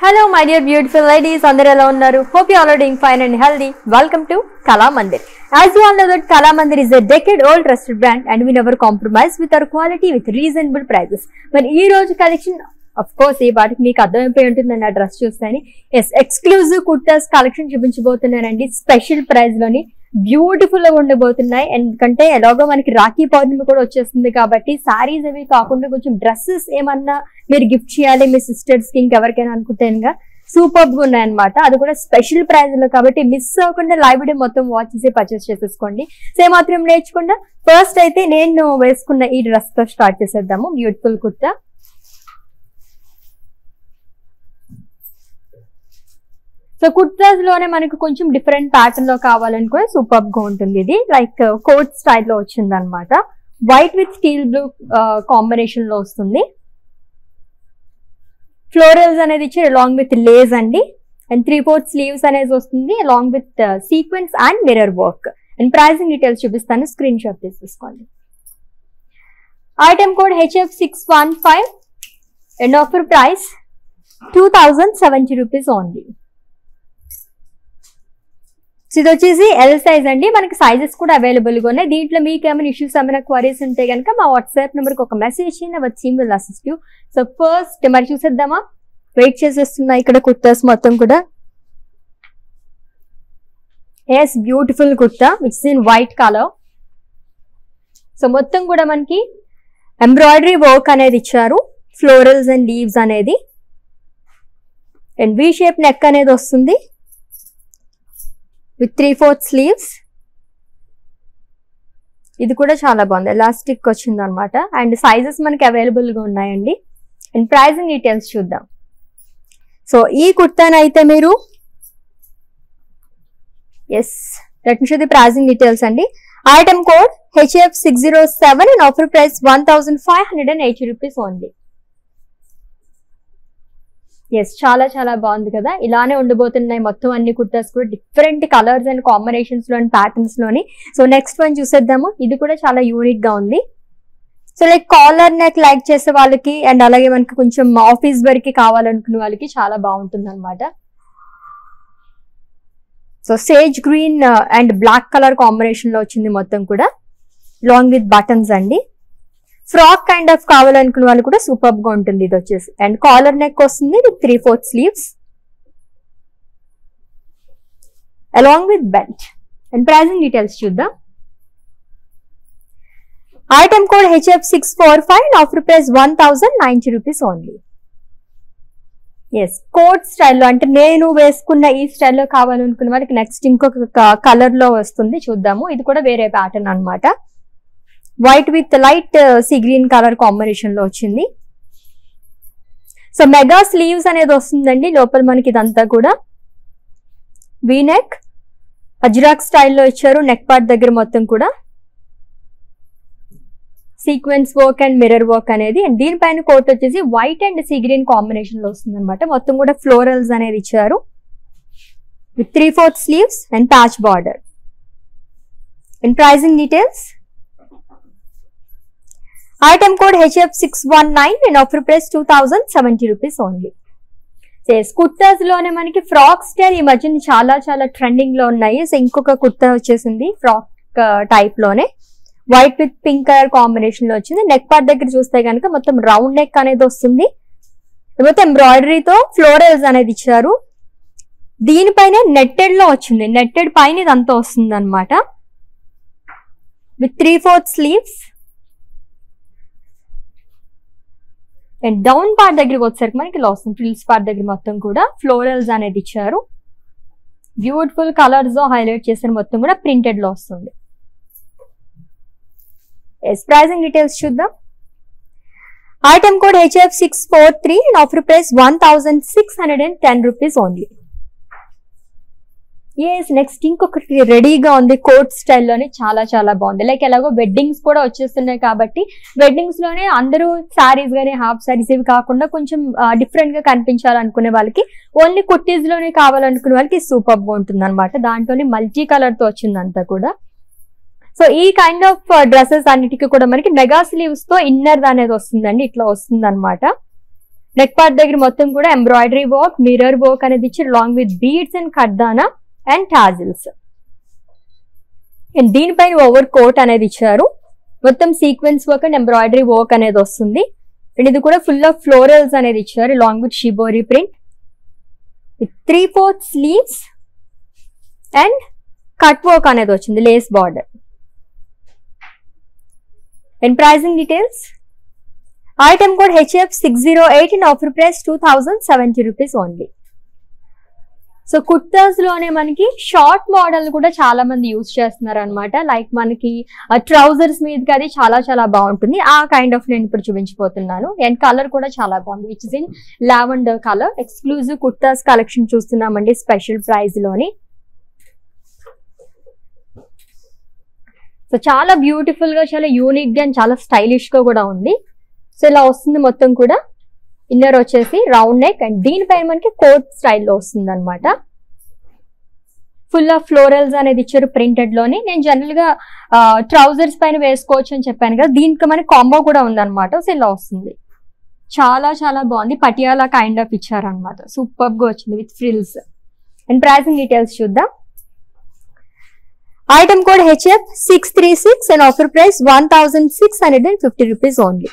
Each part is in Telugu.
Hello my dear beautiful ladies అందరూ ఎలా ఉన్నారు? Hope you all doing fine and healthy welcome to Kala Mandir as you all know that Kala Mandir is a decade old trusted brand and we never compromise with our quality with reasonable prices మరి ఈ రోజు కలెక్షన్ అఫ్ కోర్స్ ఈ వాటికి మీకు అర్థమైపోయి ఉంటుందని ఆ డ్రెస్ చూస్తాని ఎస్ ఎక్స్క్లూజివ్ కుర్తాస్ కలెక్షన్ చూపించబోతున్నానండి. స్పెషల్ ప్రైస్లోని బ్యూటిఫుల్గా ఉండబోతున్నాయి. ఎందుకంటే ఎలాగో మనకి రాఖీ పౌర్ణమి కూడా వచ్చేస్తుంది కాబట్టి సారీస్ అవి కాకుండా కొంచెం డ్రెస్సెస్ ఏమన్నా మీరు గిఫ్ట్ చేయాలి మీ సిస్టర్స్కి ఇంకెవరికైనా అనుకుంటే సూపర్గా ఉన్నాయన్నమాట. అది కూడా స్పెషల్ ప్రైజ్లో కాబట్టి మిస్ అవ్వకుండా లైవ్ డే మొత్తం వాచ్ చేసి పర్చేస్ చేసేసుకోండి. సేమ్ మాత్రం నేర్చుకుండా ఫస్ట్ అయితే నేను వేసుకున్న ఈ డ్రెస్తో స్టార్ట్ చేసేద్దాము. బ్యూటిఫుల్ కుర్తా. సో కుర్తాస్లోనే మనకు కొంచెం డిఫరెంట్ ప్యాటర్న్లో కావాలనుకో సూపర్గా ఉంటుంది ఇది. లైక్ కోట్ స్టైల్లో వచ్చింది అనమాట వైట్ విత్ స్టీల్ బ్లూ కాంబినేషన్లో వస్తుంది. ఫ్లోరల్స్ అనేది ఇచ్చి అలాంగ్ విత్ లేస్ అండి. అండ్ త్రీ ఫోర్త్ స్లీవ్స్ అనేది వస్తుంది along with sequence and mirror work and pricing details చూపిస్తాను స్క్రీన్ షాట్ తీసుకోండి item code HF six one five and offer price two thousand seventy rupees only so ఇది వచ్చేసి ఎల్ సైజ్ అండి. మనకి సైజెస్ కూడా అవైలబుల్గా ఉన్నాయి. దీంట్లో మీకు ఏమైనా ఇష్యూస్ ఏమైనా క్వరీస్ ఉంటే కనుక మా వాట్సాప్ నెంబర్కి ఒక మెసేజ్ చేయండి. వచ్చి will assist you so first మరి చూసేద్దామా? వెయిట్ చేసేస్తున్నాయి ఇక్కడ కుర్తాస్ మొత్తం కూడా. Yes beautiful kurta. Which in white colour so మొత్తం కూడా మనకి ఎంబ్రాయిడరీ వర్క్ అనేది ఇచ్చారు. ఫ్లోరల్స్ అండ్ లీవ్స్ అనేది. అండ్ వి షేప్ నెక్ అనేది వస్తుంది. విత్ త్రీ ఫోర్త్ స్లీవ్స్ ఇది కూడా చాలా బాగుంది. ఎలాస్టిక్ వచ్చింది అనమాట అండ్ సైజెస్ మనకి అవైలబుల్గా ఉన్నాయండి. అండ్ ప్రైజింగ్ డీటెయిల్స్ చూద్దాం. సో ఈ కుర్తానైతే మీరు yes let me show the pricing details అండి. Item code HF six zero seven and offer price one thousand five hundred and eighty rupees only yes చాలా చాలా బాగుంది కదా. ఇలానే ఉండబోతున్నాయి మొత్తం అన్ని కుర్తాస్ కూడా డిఫరెంట్ కలర్స్ అండ్ కాంబినేషన్స్లో అండ్ ప్యాటర్న్స్లోని. సో నెక్స్ట్ వన్ చూసేద్దాము. ఇది కూడా చాలా యూనిక్గా ఉంది. So like collar neck like చేసే వాళ్ళకి అండ్ అలాగే మనకి కొంచెం ఆఫీస్ వరకు కావాలనుకునే వాళ్ళకి చాలా బాగుంటుంది అనమాట so sage green and black colour కాంబినేషన్లో వచ్చింది మొత్తం కూడా. లాంగ్ విత్ బటన్స్ అండి. ఫ్రాక్ కైండ్ ఆఫ్ కావాలనుకున్న వాళ్ళు కూడా సూపర్గా ఉంటుంది ఇది వచ్చేసి. అండ్ కాలర్ నెక్ వస్తుంది with three fourth sleeves along with belt and pricing details చూద్దాం. Item code HF six four five and offer price one thousand ninety rupees only yes coat స్టైల్లో అంటే నేను వేసుకున్న ఈ స్టైల్లో కావాలనుకున్న వాళ్ళకి నెక్స్ట్ ఇంకొక కలర్లో వస్తుంది చూద్దాము. ఇది కూడా వేరే ప్యాటర్న్ అనమాట white with light sea green colour కాంబినేషన్లో వచ్చింది. సో మెగా స్లీవ్స్ అనేది వస్తుందండి. లోపల మనకి ఇదంతా కూడా. వీ నెక్ అజ్రాక్ స్టైల్లో ఇచ్చారు. నెక్ పార్ట్ దగ్గర మొత్తం కూడా. Sequence work and mirror work అనేది. అండ్ దీనిపైన కోట్ వచ్చేసి వైట్ అండ్ సీ గ్రీన్ కాంబినేషన్లో వస్తుంది అనమాట మొత్తం కూడా ఫ్లోరల్స్ అనేది ఇచ్చారు. With three fourth sleeves and patch border and pricing details item code HF six one nine and offer price two thousand seventy rupees only. కుర్తాస్లోనే మనకి ఫ్రాక్ స్టైల్ ఈ మధ్యన చాలా చాలా ట్రెండింగ్లో ఉన్నాయి. సో ఇంకొక కుర్తా వచ్చేసింది ఫ్రాక్ టైప్లోనే వైట్ విత్ పింక్ కలర్ కాంబినేషన్లో వచ్చింది. నెక్ పార్ట్ దగ్గర చూస్తే కనుక మొత్తం రౌండ్ నెక్ అనేది వస్తుంది. లేకపోతే ఎంబ్రాయిడరీతో ఫ్లోరల్స్ అనేది ఇచ్చారు. దీనిపైన నెట్టెడ్లో వచ్చింది. నెట్టెడ్ పైన ఇదంతా వస్తుంది అనమాట with three fourth sleeves and down part దగ్గరికి వచ్చేసరికి మనకి లాస్ ఫ్రిల్స్ పార్ట్ దగ్గర మొత్తం కూడా ఫ్లోరల్స్ అనేది ఇచ్చారు. బ్యూటిఫుల్ కలర్స్ హైలైట్ చేసిన మొత్తం కూడా ప్రింటెడ్లో వస్తుంది ఎస్ ప్రైజింగ్ డీటెయిల్స్ చూద్దాం. Item code HF six four three and offer price one thousand six hundred and ten rupees only yes next ఇంకొకటి రెడీగా ఉంది కోట్ స్టైల్లోనే చాలా చాలా బాగుంది. లైక్ ఎలాగో వెడ్డింగ్స్ కూడా వచ్చేస్తున్నాయి కాబట్టి వెడ్డింగ్స్లోనే అందరూ శారీస్ కానీ హాఫ్ శారీస్ ఇవి కాకుండా కొంచెం డిఫరెంట్గా కనిపించాలనుకునే వాళ్ళకి ఓన్లీ కుర్తీస్లోనే కావాలనుకునే వాళ్ళకి సూపర్గా ఉంటుంది అనమాట దాంట్లోనే మల్టీ కలర్తో వచ్చిందంతా కూడా. సో ఈ కైండ్ ఆఫ్ డ్రెస్సెస్ అన్నిటికీ కూడా మనకి మెగా స్లీవ్స్తో ఇన్నర్ అనేది వస్తుందండి. ఇట్లా వస్తుంది అనమాట నెక్ పార్ట్ దగ్గర మొత్తం కూడా ఎంబ్రాయిడరీ వర్క్ మిర్రర్ వర్క్ అనేది ఇచ్చి లాంగ్ విత్ బీడ్స్ అండ్ కడ్దానా అండ్ టాజిల్స్ అండ్ దీనిపైన ఓవర్ కోట్ అనేది ఇచ్చారు. మొత్తం sequence work and embroidery work అనేది వస్తుంది. అండ్ ఇది కూడా ఫుల్ ఆఫ్ ఫ్లోరల్స్ అనేది ఇచ్చారు long with shibori print three fourth sleeves and cut work అనేది వచ్చింది lace border and pricing details item code HF six zero eight and offer price two thousand seventy rupees only so కుర్తాస్లోనే మనకి షార్ట్ మోడల్ కూడా చాలా మంది యూజ్ చేస్తున్నారు అనమాట లైక్ మనకి ట్రౌజర్స్ మీదకి అది చాలా చాలా బాగుంటుంది. ఆ కైండ్ ఆఫ్ నేను ఇప్పుడు చూపించిపోతున్నాను అండ్ కలర్ కూడా చాలా బాగుంది. Which is in lavender colour exclusive kurtas collection చూస్తున్నామండి స్పెషల్ ప్రైస్లోని. సో చాలా బ్యూటిఫుల్గా చాలా యూనిక్గా అండ్ చాలా స్టైలిష్గా కూడా ఉంది. సో ఇలా వస్తుంది మొత్తం కూడా. ఇన్నర్ వచ్చేసి రౌండ్ నెక్ అండ్ దీనిపైన మనకి కోట్ స్టైల్లో వస్తుంది అనమాట ఫుల్ ఆఫ్ ఫ్లోరల్స్ అనేది ఇచ్చారు ప్రింటెడ్లోని. నేను జనరల్గా ట్రౌజర్స్ పైన వేసుకోవచ్చు అని చెప్పాను కదా దీనికి మనకి కాంబో కూడా ఉందన్నమాట. సో ఇలా వస్తుంది. చాలా చాలా బాగుంది. పటియాలా కైండ్ ఆఫ్ ఇచ్చారనమాట సూపర్గా వచ్చింది with frills and pricing details చూద్దాం. Item code HF six three six and offer price one thousand six hundred and fifty rupees only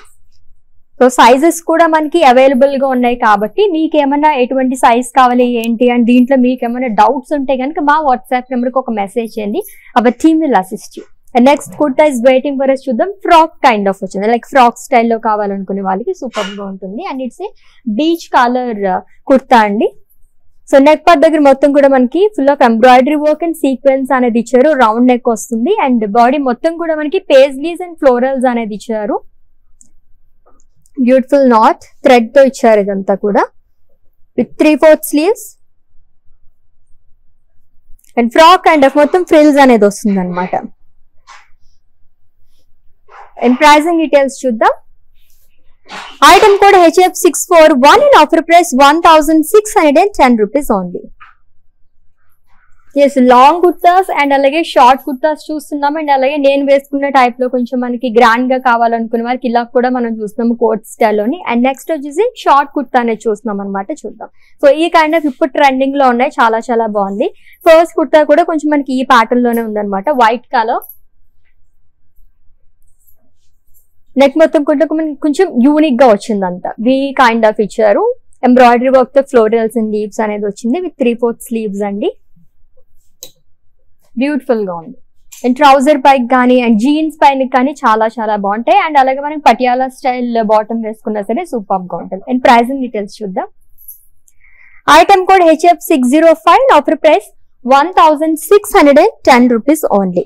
so sizes కూడా మనకి అవైలబుల్గా ఉన్నాయి కాబట్టి మీకు ఏమైనా ఎటువంటి సైజ్ కావాలి ఏంటి? అండ్ దీంట్లో మీకు ఏమైనా డౌట్స్ ఉంటే కనుక మా వాట్సాప్ నెంబర్కి ఒక మెసేజ్ చేయండి. Our team will assist you next kurta is waiting for us చూద్దాం. ఫ్రాక్ కైండ్ ఆఫ్ వచ్చింది. లైక్ ఫ్రాక్ స్టైల్లో కావాలనుకునే వాళ్ళకి సూపర్గా ఉంటుంది and it's a beach colour kurta అండి. సో నెక్ పార్ట్ దగ్గర మొత్తం కూడా మనకి full of embroidery work and sequence అనేది ఇచ్చారు. రౌండ్ నెక్ వస్తుంది. అండ్ బాడీ మొత్తం కూడా మనకి పేజ్లీస్ అండ్ ఫ్లోరల్స్ అనేది ఇచ్చారు. బ్యూటిఫుల్ నాట్ థ్రెడ్తో ఇచ్చారు ఇదంతా కూడా. With three fourth sleeves and frock and మొత్తం ఫ్రిల్స్ అనేది వస్తుంది అనమాట అండ్ ప్రైజింగ్ డీటెయిల్స్ చూద్దాం item code HF six four one in offer price one thousand six hundred and ten rupees only yes long kurtas and అలాగే షార్ట్ కుర్తాస్ చూస్తున్నాం అండ్ అలాగే నేను వేసుకున్న టైప్లో కొంచెం మనకి గ్రాండ్గా కావాలనుకునే వారికి ఇలా కూడా మనం చూస్తున్నాము కోట్ స్టైల్లోని అండ్ నెక్స్ట్ వచ్చేసి షార్ట్ కుర్తా అనేది చూస్తున్నాం అనమాట చూద్దాం. సో ఈ కైండ్ ఆఫ్ ఇప్పుడు ట్రెండింగ్లో ఉన్నాయి చాలా చాలా బాగుంది. ఫస్ట్ కుర్తా కూడా కొంచెం మనకి ఈ ప్యాటర్న్లోనే ఉందన్నమాట. వైట్ కలర్ నెక్ మొత్తం కూడా కొంచెం యూనిక్గా వచ్చింది వి కైండ్ ఆఫ్ ఇచ్చారు. ఎంబ్రాయిడరీ వర్క్తో ఫ్లోరల్స్ అండ్ లీవ్స్ అనేది వచ్చింది. విత్ త్రీ ఫోర్త్ స్లీవ్స్ అండి. బ్యూటిఫుల్గా ఉంది. అండ్ ట్రౌజర్ పైకి కానీ అండ్ జీన్స్ పైన కానీ చాలా చాలా బాగుంటాయి. అండ్ అలాగే మనం పటియాలా స్టైల్ బాటమ్ వేసుకున్నా సరే సూపర్గా ఉంటుంది. అండ్ ప్రైజింగ్ డీటెయిల్స్ చూద్దాం. Item code HF six zero five offer price one thousand six hundred and ten rupees only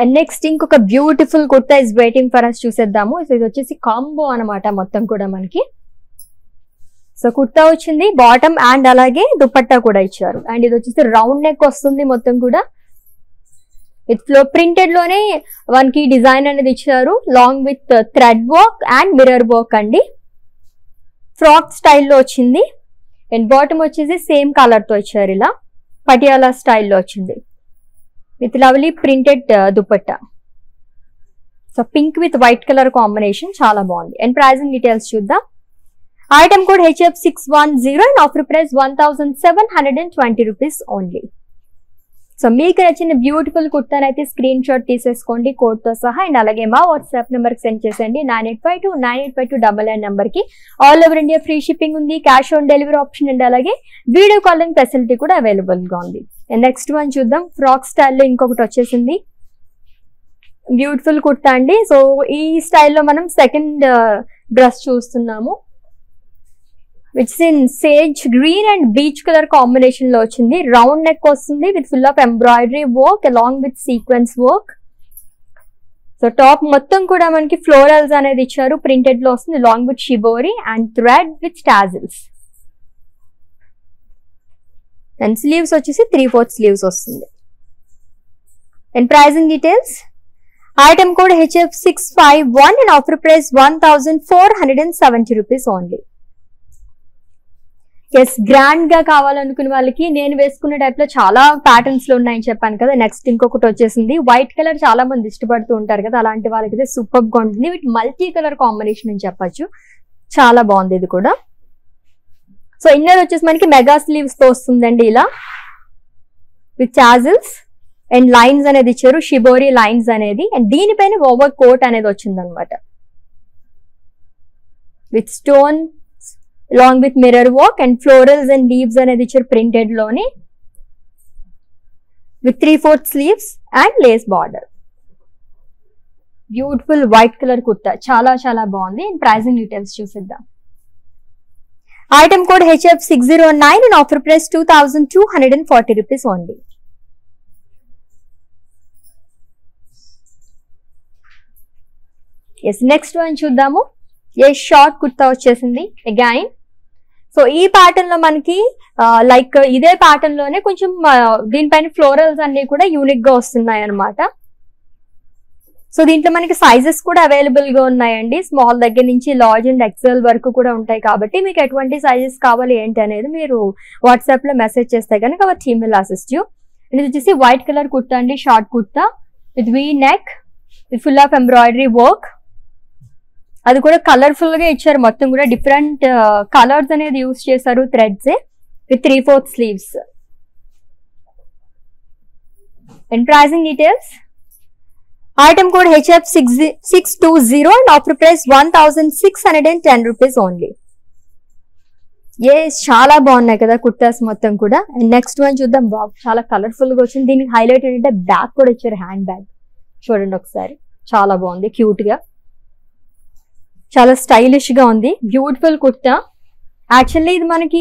and next ఇంకొక beautiful kurta is waiting for us చూసేద్దాము. ఇది వచ్చేసి కాంబో అనమాట మొత్తం కూడా మనకి. సో కుర్తా వచ్చింది బాటమ్ అండ్ అలాగే దుపట్టా కూడా ఇచ్చారు. అండ్ ఇది వచ్చేసి రౌండ్ నెక్ వస్తుంది మొత్తం కూడా. ఇట్లో ప్రింటెడ్లోనే మనకి డిజైన్ అనేది ఇచ్చారు long with thread work and mirror work అండి. ఫ్రాక్ స్టైల్లో వచ్చింది. అండ్ బాటమ్ వచ్చేసి సేమ్ కలర్తో ఇచ్చారు ఇలా. పటియాలా స్టైల్లో వచ్చింది. With lovely printed dupatta. So pink with white colour combination చాలా బాగుంది. అండ్ ప్రైజింగ్ డీటెయిల్స్ చూద్దాం. Item code HF six one zero and offer price one thousand seven hundred and twenty rupees only so మీకు నచ్చిన బ్యూటిఫుల్ కుర్తాను అయితే స్క్రీన్ షాట్ తీసేసుకోండి కోడ్తో సహా అండ్ అలాగే మా వాట్సాప్ నెంబర్కి సెండ్ చేసేయండి. Nine eight five two nine eight five two double nine నెంబర్కి all over India free shipping ఉంది cash on delivery option and అలాగే వీడియో కాలింగ్ ఫెసిలిటీ కూడా అవైలబుల్గా ఉంది. నెక్స్ట్ వన్ చూద్దాం ఫ్రాక్ స్టైల్లో ఇంకొకటి వచ్చేసింది. బ్యూటిఫుల్ కుర్తా అండి. సో ఈ స్టైల్లో మనం సెకండ్ డ్రెస్ uh, చూస్తున్నాము. Which in sage green and beige colour కాంబినేషన్లో వచ్చింది. రౌండ్ నెక్ వస్తుంది with full of embroidery work along with sequence work so top మొత్తం కూడా మనకి ఫ్లోరల్స్ అనేది ఇచ్చారు. ప్రింటెడ్లో వస్తుంది long with shibori and thread with tassels and sleeves వచ్చేసి త్రీ ఫోర్త్ స్లీవ్స్ వస్తుంది and pricing details item code HF six five one and offer price one thousand four hundred and seventy rupees only yes గ్రాండ్గా కావాలనుకునే వాళ్ళకి నేను వేసుకున్న టైప్లో చాలా ప్యాటర్న్స్లో ఉన్నాయని చెప్పాను కదా. నెక్స్ట్ ఇంకొకటి వచ్చేసింది. వైట్ కలర్ చాలా మంది ఇష్టపడుతూ ఉంటారు కదా. అలాంటి వాళ్ళకి అయితే సూపర్గా ఉంటుంది. విత్ మల్టీ కలర్ కాంబినేషన్ అని చెప్పొచ్చు. చాలా బాగుంది ఇది కూడా. సో ఇన్నర్ వచ్చేసి మనకి మెగా స్లీవ్స్తో వస్తుందండి ఇలా. విత్ చాజిల్స్ అండ్ లైన్స్ అనేది ఇచ్చారు. షిబోరి లైన్స్ అనేది. అండ్ దీనిపైన ఓవర్ కోట్ అనేది వచ్చిందనమాట with stone long with mirror work and florals and leaves అనేది ఇచ్చారు ప్రింటెడ్లోని. With three fourth sleeves and lace border beautiful white colour kurta చాలా చాలా బాగుంది and pricing details చూసిద్దాం. Item code HF six zero nine and offer price two thousand two hundred and forty rupees only yes next one చూద్దాము. ఏ షార్ట్ కుర్తా వచ్చేసింది. అగైన్ సో ఈ ప్యాటర్న్లో మనకి లైక్ ఇదే ప్యాటర్న్లోనే కొంచెం దీనిపైన ఫ్లోరల్స్ అన్ని కూడా యూనిక్గా వస్తున్నాయి అనమాట సో దీంట్లో మనకి సైజెస్ కూడా అవైలబుల్గా ఉన్నాయండి. స్మాల్ దగ్గర నుంచి లార్జ్ అండ్ ఎక్సెల్ వరకు కూడా ఉంటాయి కాబట్టి మీకు ఎటువంటి సైజెస్ కావాలి ఏంటి అనేది మీరు వాట్సాప్లో మెసేజ్ చేస్తే కనుక our team will assist you ఇది వచ్చేసి వైట్ కలర్ కుర్తా అండి short kurta. With V neck with full of embroidery work అది కూడా కలర్ఫుల్గా ఇచ్చారు. మొత్తం కూడా డిఫరెంట్ కలర్స్ అనేది యూస్ చేశారు threads with three fourth sleeves and pricing details item code HF six six two zero and offer price one thousand six hundred and ten rupees only ఏ చాలా బాగున్నాయి కదా కుర్తాస్ మొత్తం కూడా. అండ్ నెక్స్ట్ వన్ చూద్దాం. బాబు చాలా కలర్ఫుల్గా వచ్చింది. దీనికి హైలైట్ ఏంటంటే బ్యాగ్ కూడా ఇచ్చారు హ్యాండ్ బ్యాగ్ చూడండి ఒకసారి. చాలా బాగుంది క్యూట్గా. చాలా స్టైలిష్గా ఉంది. బ్యూటిఫుల్ కుర్తా. యాక్చువల్లీ ఇది మనకి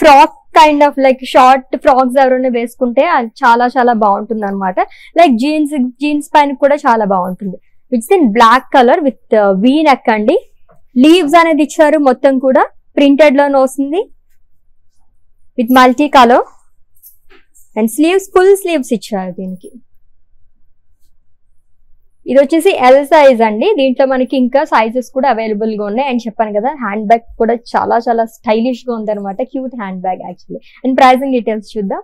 frock kind of like short frocks ఎవరైనా వేసుకుంటే అది చాలా చాలా బాగుంటుంది అనమాట లైక్ జీన్స్ జీన్స్ పైన కూడా చాలా బాగుంటుంది. It's in black colour with V neck అండి. లీవ్స్ అనేది ఇచ్చారు మొత్తం కూడా. ప్రింటెడ్లోనే వస్తుంది. With multi colour and sleeves full sleeves ఇచ్చారు దీనికి. ఇది వచ్చేసి ఎల్ సైజ్ అండి. దీంట్లో మనకి ఇంకా సైజెస్ కూడా అవైలబుల్గా ఉన్నాయి. అండ్ చెప్పాను కదా హ్యాండ్ బ్యాగ్ కూడా చాలా చాలా స్టైలిష్గా ఉంది అనమాట cute handbag actually and pricing details చూద్దాం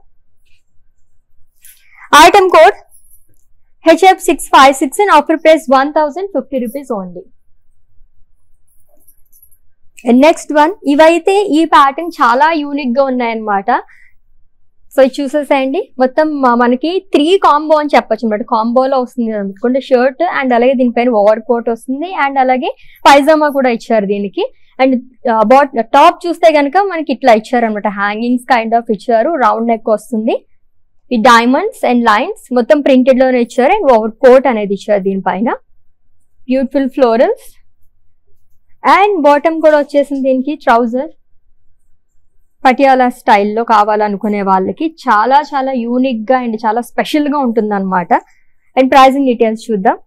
item code HF six five six and offer price one thousand fifty rupees only next one ఇవైతే ఈ ప్యాటర్న్ చాలా యూనిక్గా ఉన్నాయన్నమాట. సో ఇది చూసేసేయండి. మొత్తం మనకి త్రీ కాంబో అని చెప్పొచ్చు అనమాట. కాంబోలో వస్తుంది అనుకుంటే షర్ట్ అండ్ అలాగే దీనిపైన ఓవర్ కోట్ వస్తుంది. అండ్ అలాగే పైజామా కూడా ఇచ్చారు దీనికి. అండ్ బాట్ టాప్ చూస్తే కనుక మనకి ఇట్లా ఇచ్చారు అనమాట. హ్యాంగింగ్స్ కైండ్ ఆఫ్ ఇచ్చారు. రౌండ్ నెక్ వస్తుంది. ఈ డైమండ్స్ అండ్ లైన్స్ మొత్తం ప్రింటెడ్లోనే ఇచ్చారు. అండ్ ఓవర్ కోట్ అనేది ఇచ్చారు దీనిపైన బ్యూటిఫుల్ ఫ్లోరల్స్ అండ్ బాటమ్ కూడా వచ్చేసింది దీనికి ట్రౌజర్ పటియాలా స్టైల్లో కావాలనుకునే వాళ్ళకి చాలా చాలా యూనిక్గా అండ్ చాలా స్పెషల్గా ఉంటుంది అనమాట అండ్ ప్రైజింగ్ డీటెయిల్స్ చూద్దాం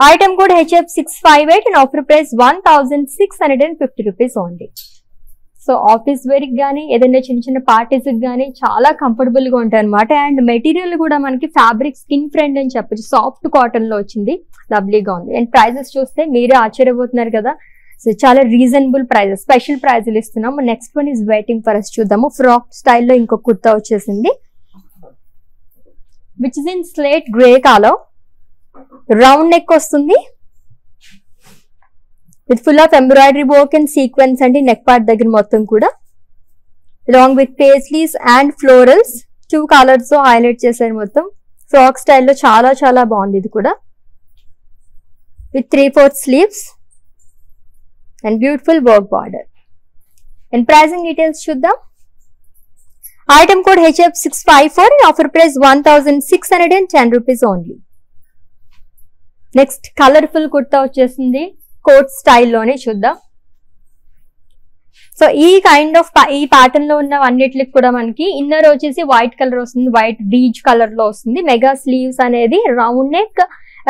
item code HF six five eight and offer price one thousand six hundred and fifty rupees only so office వేర్కి కానీ ఏదైనా చిన్న చిన్న పార్టీస్కి కానీ చాలా కంఫర్టబుల్గా ఉంటాయి అనమాట అండ్ మెటీరియల్ కూడా మనకి ఫ్యాబ్రిక్ స్కిన్ ఫ్రెండ్ అని చెప్పచ్చు. సాఫ్ట్ కాటన్లో వచ్చింది. లవ్లీగా ఉంది. అండ్ ప్రైజెస్ చూస్తే మీరే ఆశ్చర్యపోతున్నారు కదా. సో చాలా రీజనబుల్ ప్రైజెస్ స్పెషల్ ప్రైజులు ఇస్తున్నాము next one is waiting for us చూద్దాము. ఫ్రాక్ స్టైల్లో ఇంకో కుర్తా వచ్చేసింది. Which is in slate grey కాలో రౌండ్ నెక్ వస్తుంది. With full of embroidery work and sequence అండి నెక్ పార్ట్ దగ్గర మొత్తం కూడా. Long with paisleys and florals two కలర్స్తో హైలైట్ చేశారు మొత్తం. ఫ్రాక్ స్టైల్లో చాలా చాలా బాగుంది ఇది కూడా. With three fourth sleeves and beautiful work border and pricing details చూద్దాం. Item code HF six five four offer price one thousand six hundred and ten rupees only next colourful kurta వచ్చేసింది. కోట్ స్టైల్లోనే చూద్దాం. సో ఈ కైండ్ ఆఫ్ ఈ ప్యాటర్న్లో ఉన్న అన్నిటికి కూడా మనకి ఇన్నర్ వచ్చేసి వైట్ కలర్ వస్తుంది వైట్ బీచ్ కలర్లో వస్తుంది. మెగా స్లీవ్స్ అనేది రౌండ్ నెక్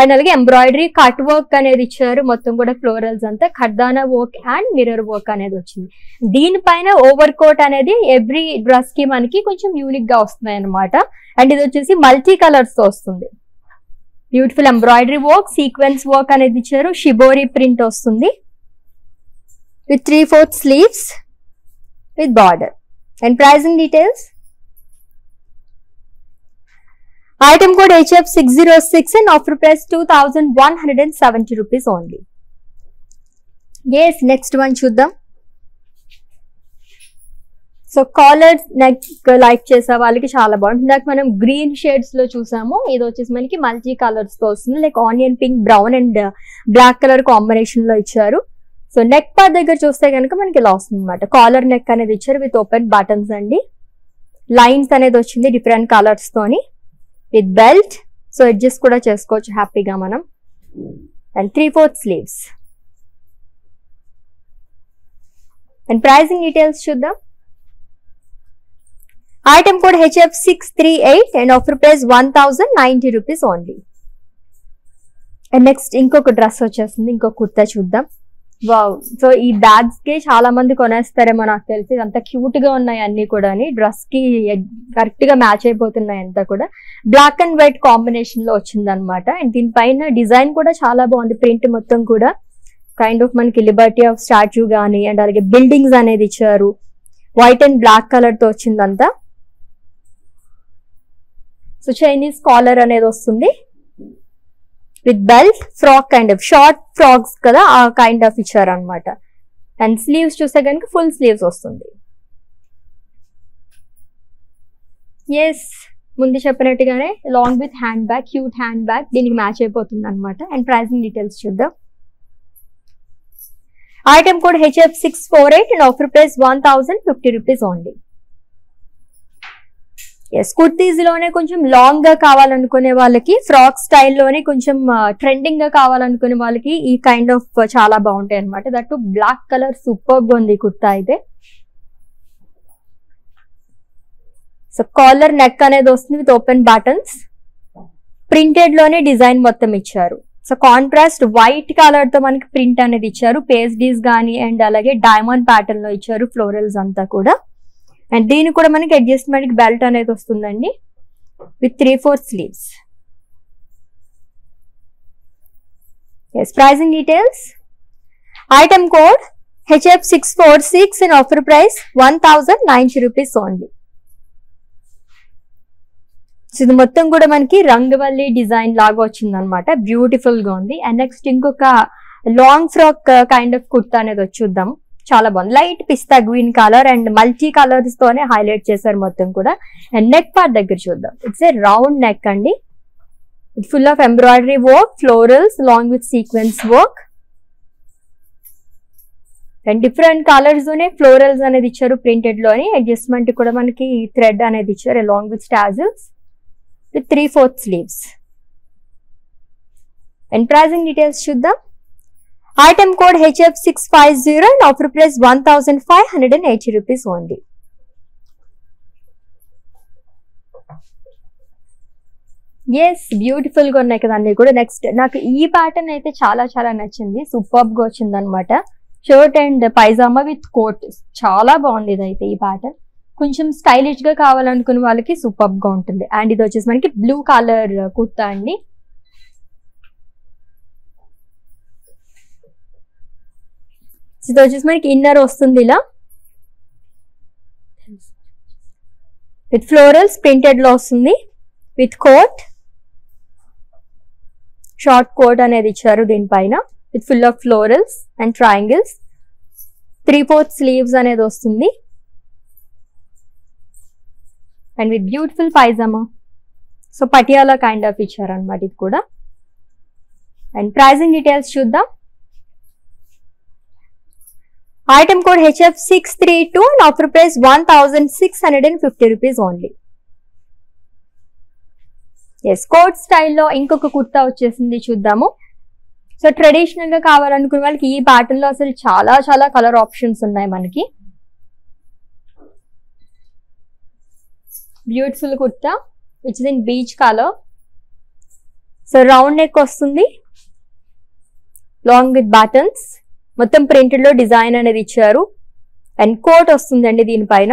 అండ్ అలాగే ఎంబ్రాయిడరీ కట్ వర్క్ అనేది ఇచ్చారు. మొత్తం కూడా ఫ్లోరల్స్ అంతా. ఖర్దానా వర్క్ అండ్ మిర్రర్ వర్క్ అనేది వచ్చింది. దీనిపైన ఓవర్ కోట్ అనేది ఎవ్రీ డ్రెస్కి మనకి కొంచెం యూనిక్గా వస్తున్నాయి అనమాట అండ్ ఇది వచ్చేసి మల్టీ కలర్స్తో వస్తుంది. Beautiful embroidery work sequence work అనేది ఇచ్చారు. షిబోరి ప్రింట్ వస్తుంది. With three fourth sleeves with border and pricing details Item code HF606 and offer price 2170 rupees only. Yes, next one చూద్దాం. సో కాలర్ నెక్ లైక్ చేసే వాళ్ళకి చాలా బాగుంటుంది. ఇందాక మనం గ్రీన్ షేడ్స్లో చూసాము. ఇది వచ్చేసి మనకి మల్టీ కలర్స్తో వస్తుంది. Like onion pink brown and black colour కాంబినేషన్లో ఇచ్చారు. సో నెక్ పార్ట్ దగ్గర చూస్తే కనుక మనకి ఇలా వస్తుంది అనమాట కాలర్ నెక్ అనేది ఇచ్చారు విత్ ఓపెన్ బటన్స్ అండి. లైన్స్ అనేది వచ్చింది డిఫరెంట్ కలర్స్ తోని. With belt. సో అడ్జస్ట్ కూడా చేసుకోవచ్చు హ్యాపీగా మనం. And three fourth sleeves. And pricing details చూద్దాం. Item code HF six three eight and offer price one thousand ninety rupees only. And next ఇంకొక డ్రెస్ వచ్చేస్తుంది ఇంకొక కుర్తా చూద్దాం. వావ్. సో ఈ బ్యాగ్స్కి చాలా మంది కొనేస్తారేమో నాకు తెలిసి. అంత క్యూట్గా ఉన్నాయి అన్ని కూడా డ్రెస్కి కరెక్ట్గా మ్యాచ్ అయిపోతున్నాయి అంతా కూడా. బ్లాక్ అండ్ వైట్ కాంబినేషన్లో వచ్చింది అనమాట అండ్ దీనిపైన డిజైన్ కూడా చాలా బాగుంది. ప్రింట్ మొత్తం కూడా. కైండ్ ఆఫ్ మనకి లిబర్టీ ఆఫ్ స్టాచ్యూ కానీ అండ్ అలాగే బిల్డింగ్స్ అనేది ఇచ్చారు. వైట్ అండ్ బ్లాక్ కలర్తో వచ్చిందంతా. సో చైనీస్ కాలర్ అనేది వస్తుంది. With belt frock kind of short frocks కదా ఆ కైండ్ ఆఫ్ ఇచ్చారు అనమాట అండ్ స్లీవ్స్ చూస్తే కనుక ఫుల్ స్లీవ్స్ వస్తుంది. ఎస్ ముందు చెప్పినట్టుగానే long with handbag cute handbag దీనికి మ్యాచ్ అయిపోతుంది అనమాట అండ్ ప్రైసింగ్ డీటెయిల్స్ చూద్దాం item code HF six four eight and offer price one thousand fifty rupees only yes కుర్తీస్లోనే కొంచెం లాంగ్గా కావాలనుకునే వాళ్ళకి ఫ్రాక్ స్టైల్లోనే కొంచెం ట్రెండింగ్గా కావాలనుకునే వాళ్ళకి ఈ కైండ్ ఆఫ్ చాలా బాగుంటాయి అనమాట దట్టు బ్లాక్ కలర్ సూపర్గా ఉంది కుర్తా అయితే. సో కాలర్ నెక్ అనేది వస్తుంది విత్ ఓపెన్ బటన్స్. ప్రింటెడ్లోనే డిజైన్ మొత్తం ఇచ్చారు. సో కాంట్రాస్ట్ వైట్ కలర్తో మనకి ప్రింట్ అనేది ఇచ్చారు. పేస్డీస్ కానీ అండ్ అలాగే డైమండ్ ప్యాటర్న్లో ఇచ్చారు ఫ్లోరల్స్ అంతా కూడా. అండ్ దీనికి కూడా మనకి అడ్జస్ట్మెంట్ బెల్ట్ అనేది వస్తుందండి. With three four sleeves yes pricing details item code HF six four six and offer price one thousand ninety rupees only ఇది మొత్తం కూడా మనకి రంగవల్లి డిజైన్ లాగా వచ్చింది అనమాట బ్యూటిఫుల్గా ఉంది. అండ్ నెక్స్ట్ ఇంకొక long frock kind of kurta అనేది వచ్చి చూద్దాం. చాలా బాగుంది. Light pista green colour and multi colours తోనే హైలైట్ చేశారు మొత్తం కూడా. అండ్ నెక్ పార్ట్ దగ్గర చూద్దాం. ఇట్స్ ఏ రౌండ్ నెక్ అండి. Full of embroidery work florals long with sequence work and different colours florals అనేది ఇచ్చారు ప్రింటెడ్లోని. అడ్జస్ట్మెంట్ కూడా మనకి థ్రెడ్ అనేది ఇచ్చారు along with tassels with three fourth sleeves and pricing details చూద్దాం. Item code HF six five zero and offer price one thousand five hundred and eighty rupees only. Yes బ్యూటిఫుల్గా ఉన్నాయి కదా అన్ని కూడా. నెక్స్ట్ నాకు ఈ ప్యాటర్న్ అయితే చాలా చాలా నచ్చింది. సూపర్గా వచ్చింది అనమాట shirt and pyjama with coat చాలా బాగుంది ఇదైతే ఈ ప్యాటర్న్ కొంచెం స్టైలిష్గా కావాలనుకునే వాళ్ళకి సూపర్గా ఉంటుంది. అండ్ ఇది వచ్చేసి మనకి బ్లూ కలర్ కుర్తా అండి. ఇది వచ్చేసి మనకి ఇన్నర్ వస్తుంది ఇలా. విత్ ఫ్లోరల్స్ ప్రింటెడ్లో వస్తుంది. విత్ కోట్ షార్ట్ కోట్ అనేది ఇచ్చారు దీనిపైన. With full of florals and triangles three fourth sleeves అనేది వస్తుంది. And with beautiful pyjama so Patiala kind of ఇచ్చారు అనమాట ఇది కూడా. అండ్ ప్రైజింగ్ డీటెయిల్స్ చూద్దాం. Item code HF six three two and offer price one thousand six hundred and fifty rupees only. Yes coat స్టైల్లో ఇంకొక కుర్తా వచ్చేసింది చూద్దాము. సో ట్రెడిషనల్గా కావాలనుకునే వాళ్ళకి ఈ ప్యాటర్న్లో అసలు చాలా చాలా కలర్ ఆప్షన్స్ ఉన్నాయి మనకి. Beautiful kurta which is in beige colour so round neck వస్తుంది. లాంగ్ విత్ బటన్స్ మొత్తం ప్రింటెడ్లో డిజైన్ అనేది ఇచ్చారు. అండ్ కోట్ వస్తుందండి దీనిపైన.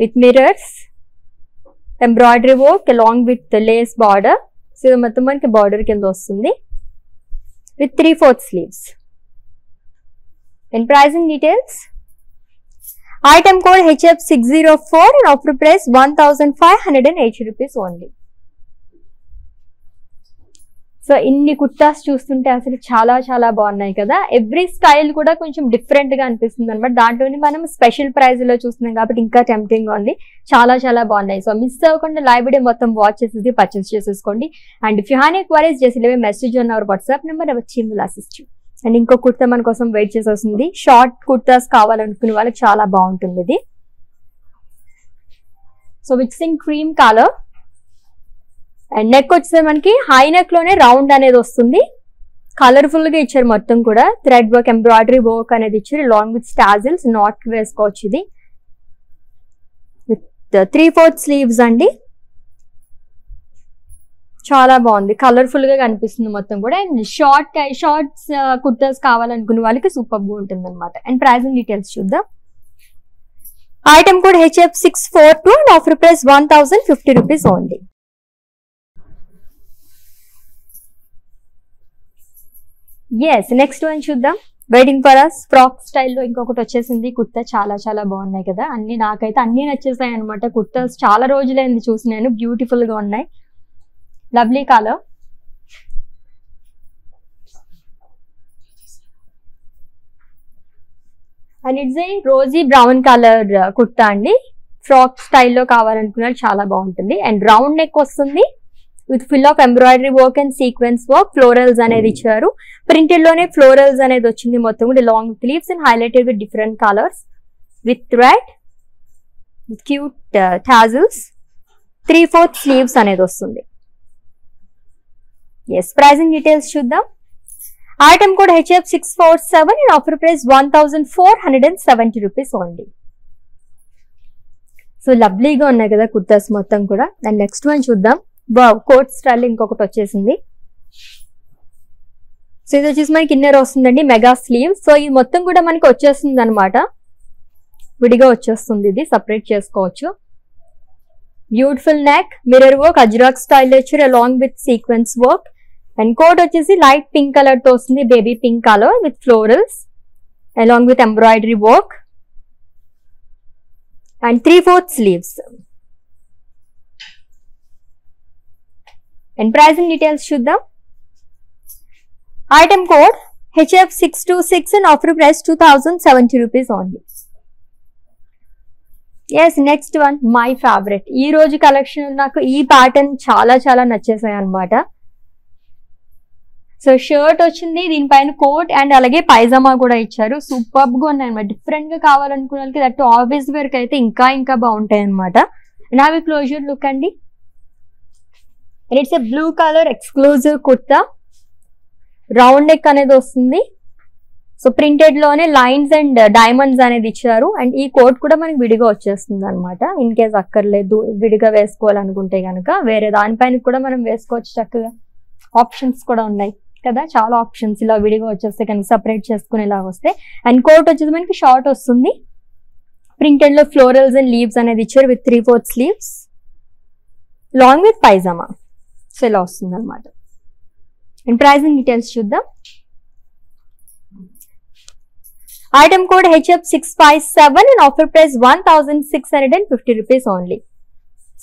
With mirrors embroidery work along with lace border so ఇది మొత్తం మనకి బార్డర్ కింద వస్తుంది. With three fourth sleeves and pricing details item code HF six zero four and offer price one thousand five hundred and eighty rupees only so ఇన్ని కుర్తాస్ చూస్తుంటే అసలు చాలా చాలా బాగున్నాయి కదా. ఎవ్రీ స్టైల్ కూడా కొంచెం డిఫరెంట్గా అనిపిస్తుంది అనమాట దాంట్లోని మనం స్పెషల్ ప్రైజ్లో చూస్తున్నాం కాబట్టి ఇంకా టెంప్టింగ్ ఉంది. చాలా చాలా బాగున్నాయి. సో మిస్ అవ్వకుండా లైవ్ వీడియో మొత్తం వాచ్ చేసేసి పర్చేస్ చేసేసుకోండి. అండ్ ఇఫ్ యూ చేసి క్వైరీస్ చేసి మెసేజ్ ఉన్న అవర్ వాట్సాప్ నెంబర్ వచ్చి విల్ అసిస్ట్ అండ్ ఇంకో కుర్తా మన కోసం వెయిట్ చేసి వస్తుంది షార్ట్ కుర్తాస్ కావాలనుకునే వాళ్ళకి చాలా బాగుంటుంది ఇది. So mixing cream colour and neck వచ్చేసి మనకి హై నెక్లోనే రౌండ్ అనేది వస్తుంది. కలర్ఫుల్గా ఇచ్చారు మొత్తం కూడా. థ్రెడ్ వర్క్ ఎంబ్రాయిడరీ వర్క్ అనేది ఇచ్చారు లాంగ్ విత్ స్టాజిల్స్ నాట్ వేసుకోవచ్చు ఇది. విత్ త్రీ ఫోర్త్ స్లీవ్స్ అండి. చాలా బాగుంది. కలర్ఫుల్గా కనిపిస్తుంది మొత్తం కూడా. అండ్ షార్ట్ షార్ట్స్ కుర్తాస్ కావాలనుకున్న వాళ్ళకి సూపర్గా ఉంటుంది అనమాట అండ్ ప్రైజింగ్ డీటెయిల్స్ చూద్దాం. ఐటమ్ కూడా HF six four two and offer price one thousand fifty rupees only yes next one చూద్దాం. వెయిటింగ్ ఫర్ అస్ ఫ్రాక్ స్టైల్లో ఇంకొకటి వచ్చేసింది. కుర్తా చాలా చాలా బాగున్నాయి కదా. అన్ని నాకైతే అన్ని నచ్చేసాయి అనమాట కుర్తాస్ చాలా రోజులైంది చూసి నేను. బ్యూటిఫుల్గా ఉన్నాయి. Lovely collar and it's a rosy brown colour kurta అండి. ఫ్రాక్ స్టైల్లో కావాలనుకున్నారు చాలా బాగుంటుంది. అండ్ రౌండ్ నెక్ వస్తుంది. With full of embroidery work and sequence work florals అనేది ఇచ్చారు. ప్రింటెడ్లోనే ఫ్లోరల్స్ అనేది వచ్చింది మొత్తం కూడా long sleeves and highlighted with different colours with with cute tassels three fourth sleeves అనేది వస్తుంది. ఎస్ ప్రైజింగ్ డీటెయిల్స్ చూద్దాం. Item code HF six four seven and offer price one thousand four hundred and seventy rupees only so లవ్లీగా ఉన్నాయి కదా కుర్తాస్ మొత్తం కూడా. అండ్ నెక్స్ట్ వన్ చూద్దాం. వావ్ కోట్ స్టైల్ ఇంకొకటి వచ్చేసింది. సో ఇది వచ్చేసి మనకి ఇన్నర్ వస్తుందండి మెగా స్లీవ్. సో ఇది మొత్తం కూడా మనకి వచ్చేస్తుంది అనమాట విడిగా వచ్చేస్తుంది ఇది సపరేట్ చేసుకోవచ్చు. Beautiful neck mirror work Ajrak style వచ్చారు along with sequence work and coat వచ్చేసి లైట్ పింక్ కలర్తో వస్తుంది baby pink colour with florals along with embroidery work and three fourth sleeves and pricing details చూద్దాం. Item code HF six two six and offer price two thousand seventy rupees only yes next one my favourite ఈ రోజు కలెక్షన్ నాకు ఈ ప్యాటర్న్ చాలా చాలా నచ్చేసాయి అనమాట సో షర్ట్ వచ్చింది దీనిపైన కోట్ అండ్ అలాగే పైజామా కూడా ఇచ్చారు. సూపర్బ్గా ఉన్నాయి అనమాట డిఫరెంట్గా కావాలనుకున్న వాళ్ళకి దట్ ఆఫీస్ వేర్ అయితే ఇంకా ఇంకా బాగుంటాయి అనమాట అండ్ అవి క్లోజర్ లుక్ అండి. And it's a blue colour exclusive kurta round neck అనేది వస్తుంది. సో ప్రింటెడ్లోనే లైన్స్ అండ్ డైమండ్స్ అనేది ఇచ్చారు. అండ్ ఈ కోట్ కూడా మనకి విడిగా వచ్చేస్తుంది అనమాట ఇన్ కేస్ అక్కర్లేదు విడిగా వేసుకోవాలనుకుంటే కనుక వేరే దానిపైన కూడా మనం వేసుకోవచ్చు చక్కగా. ఆప్షన్స్ కూడా ఉన్నాయి కదా. చాలా ఆప్షన్స్ ఇలా విడిగా వచ్చేస్తే కనుక సపరేట్ చేసుకునేలా వస్తే. అండ్ కోట్ వచ్చేసి మనకి షార్ట్ వస్తుంది. ప్రింటెడ్లో ఫ్లోరల్స్ అండ్ లీవ్స్ అనేది ఇచ్చారు with three fourth sleeves long with pyjama so ఇలా వస్తుంది అనమాట అండ్ ప్రైజింగ్ డీటెయిల్స్ చూద్దాం item code HF six five seven and offer price one thousand six hundred and fifty rupees only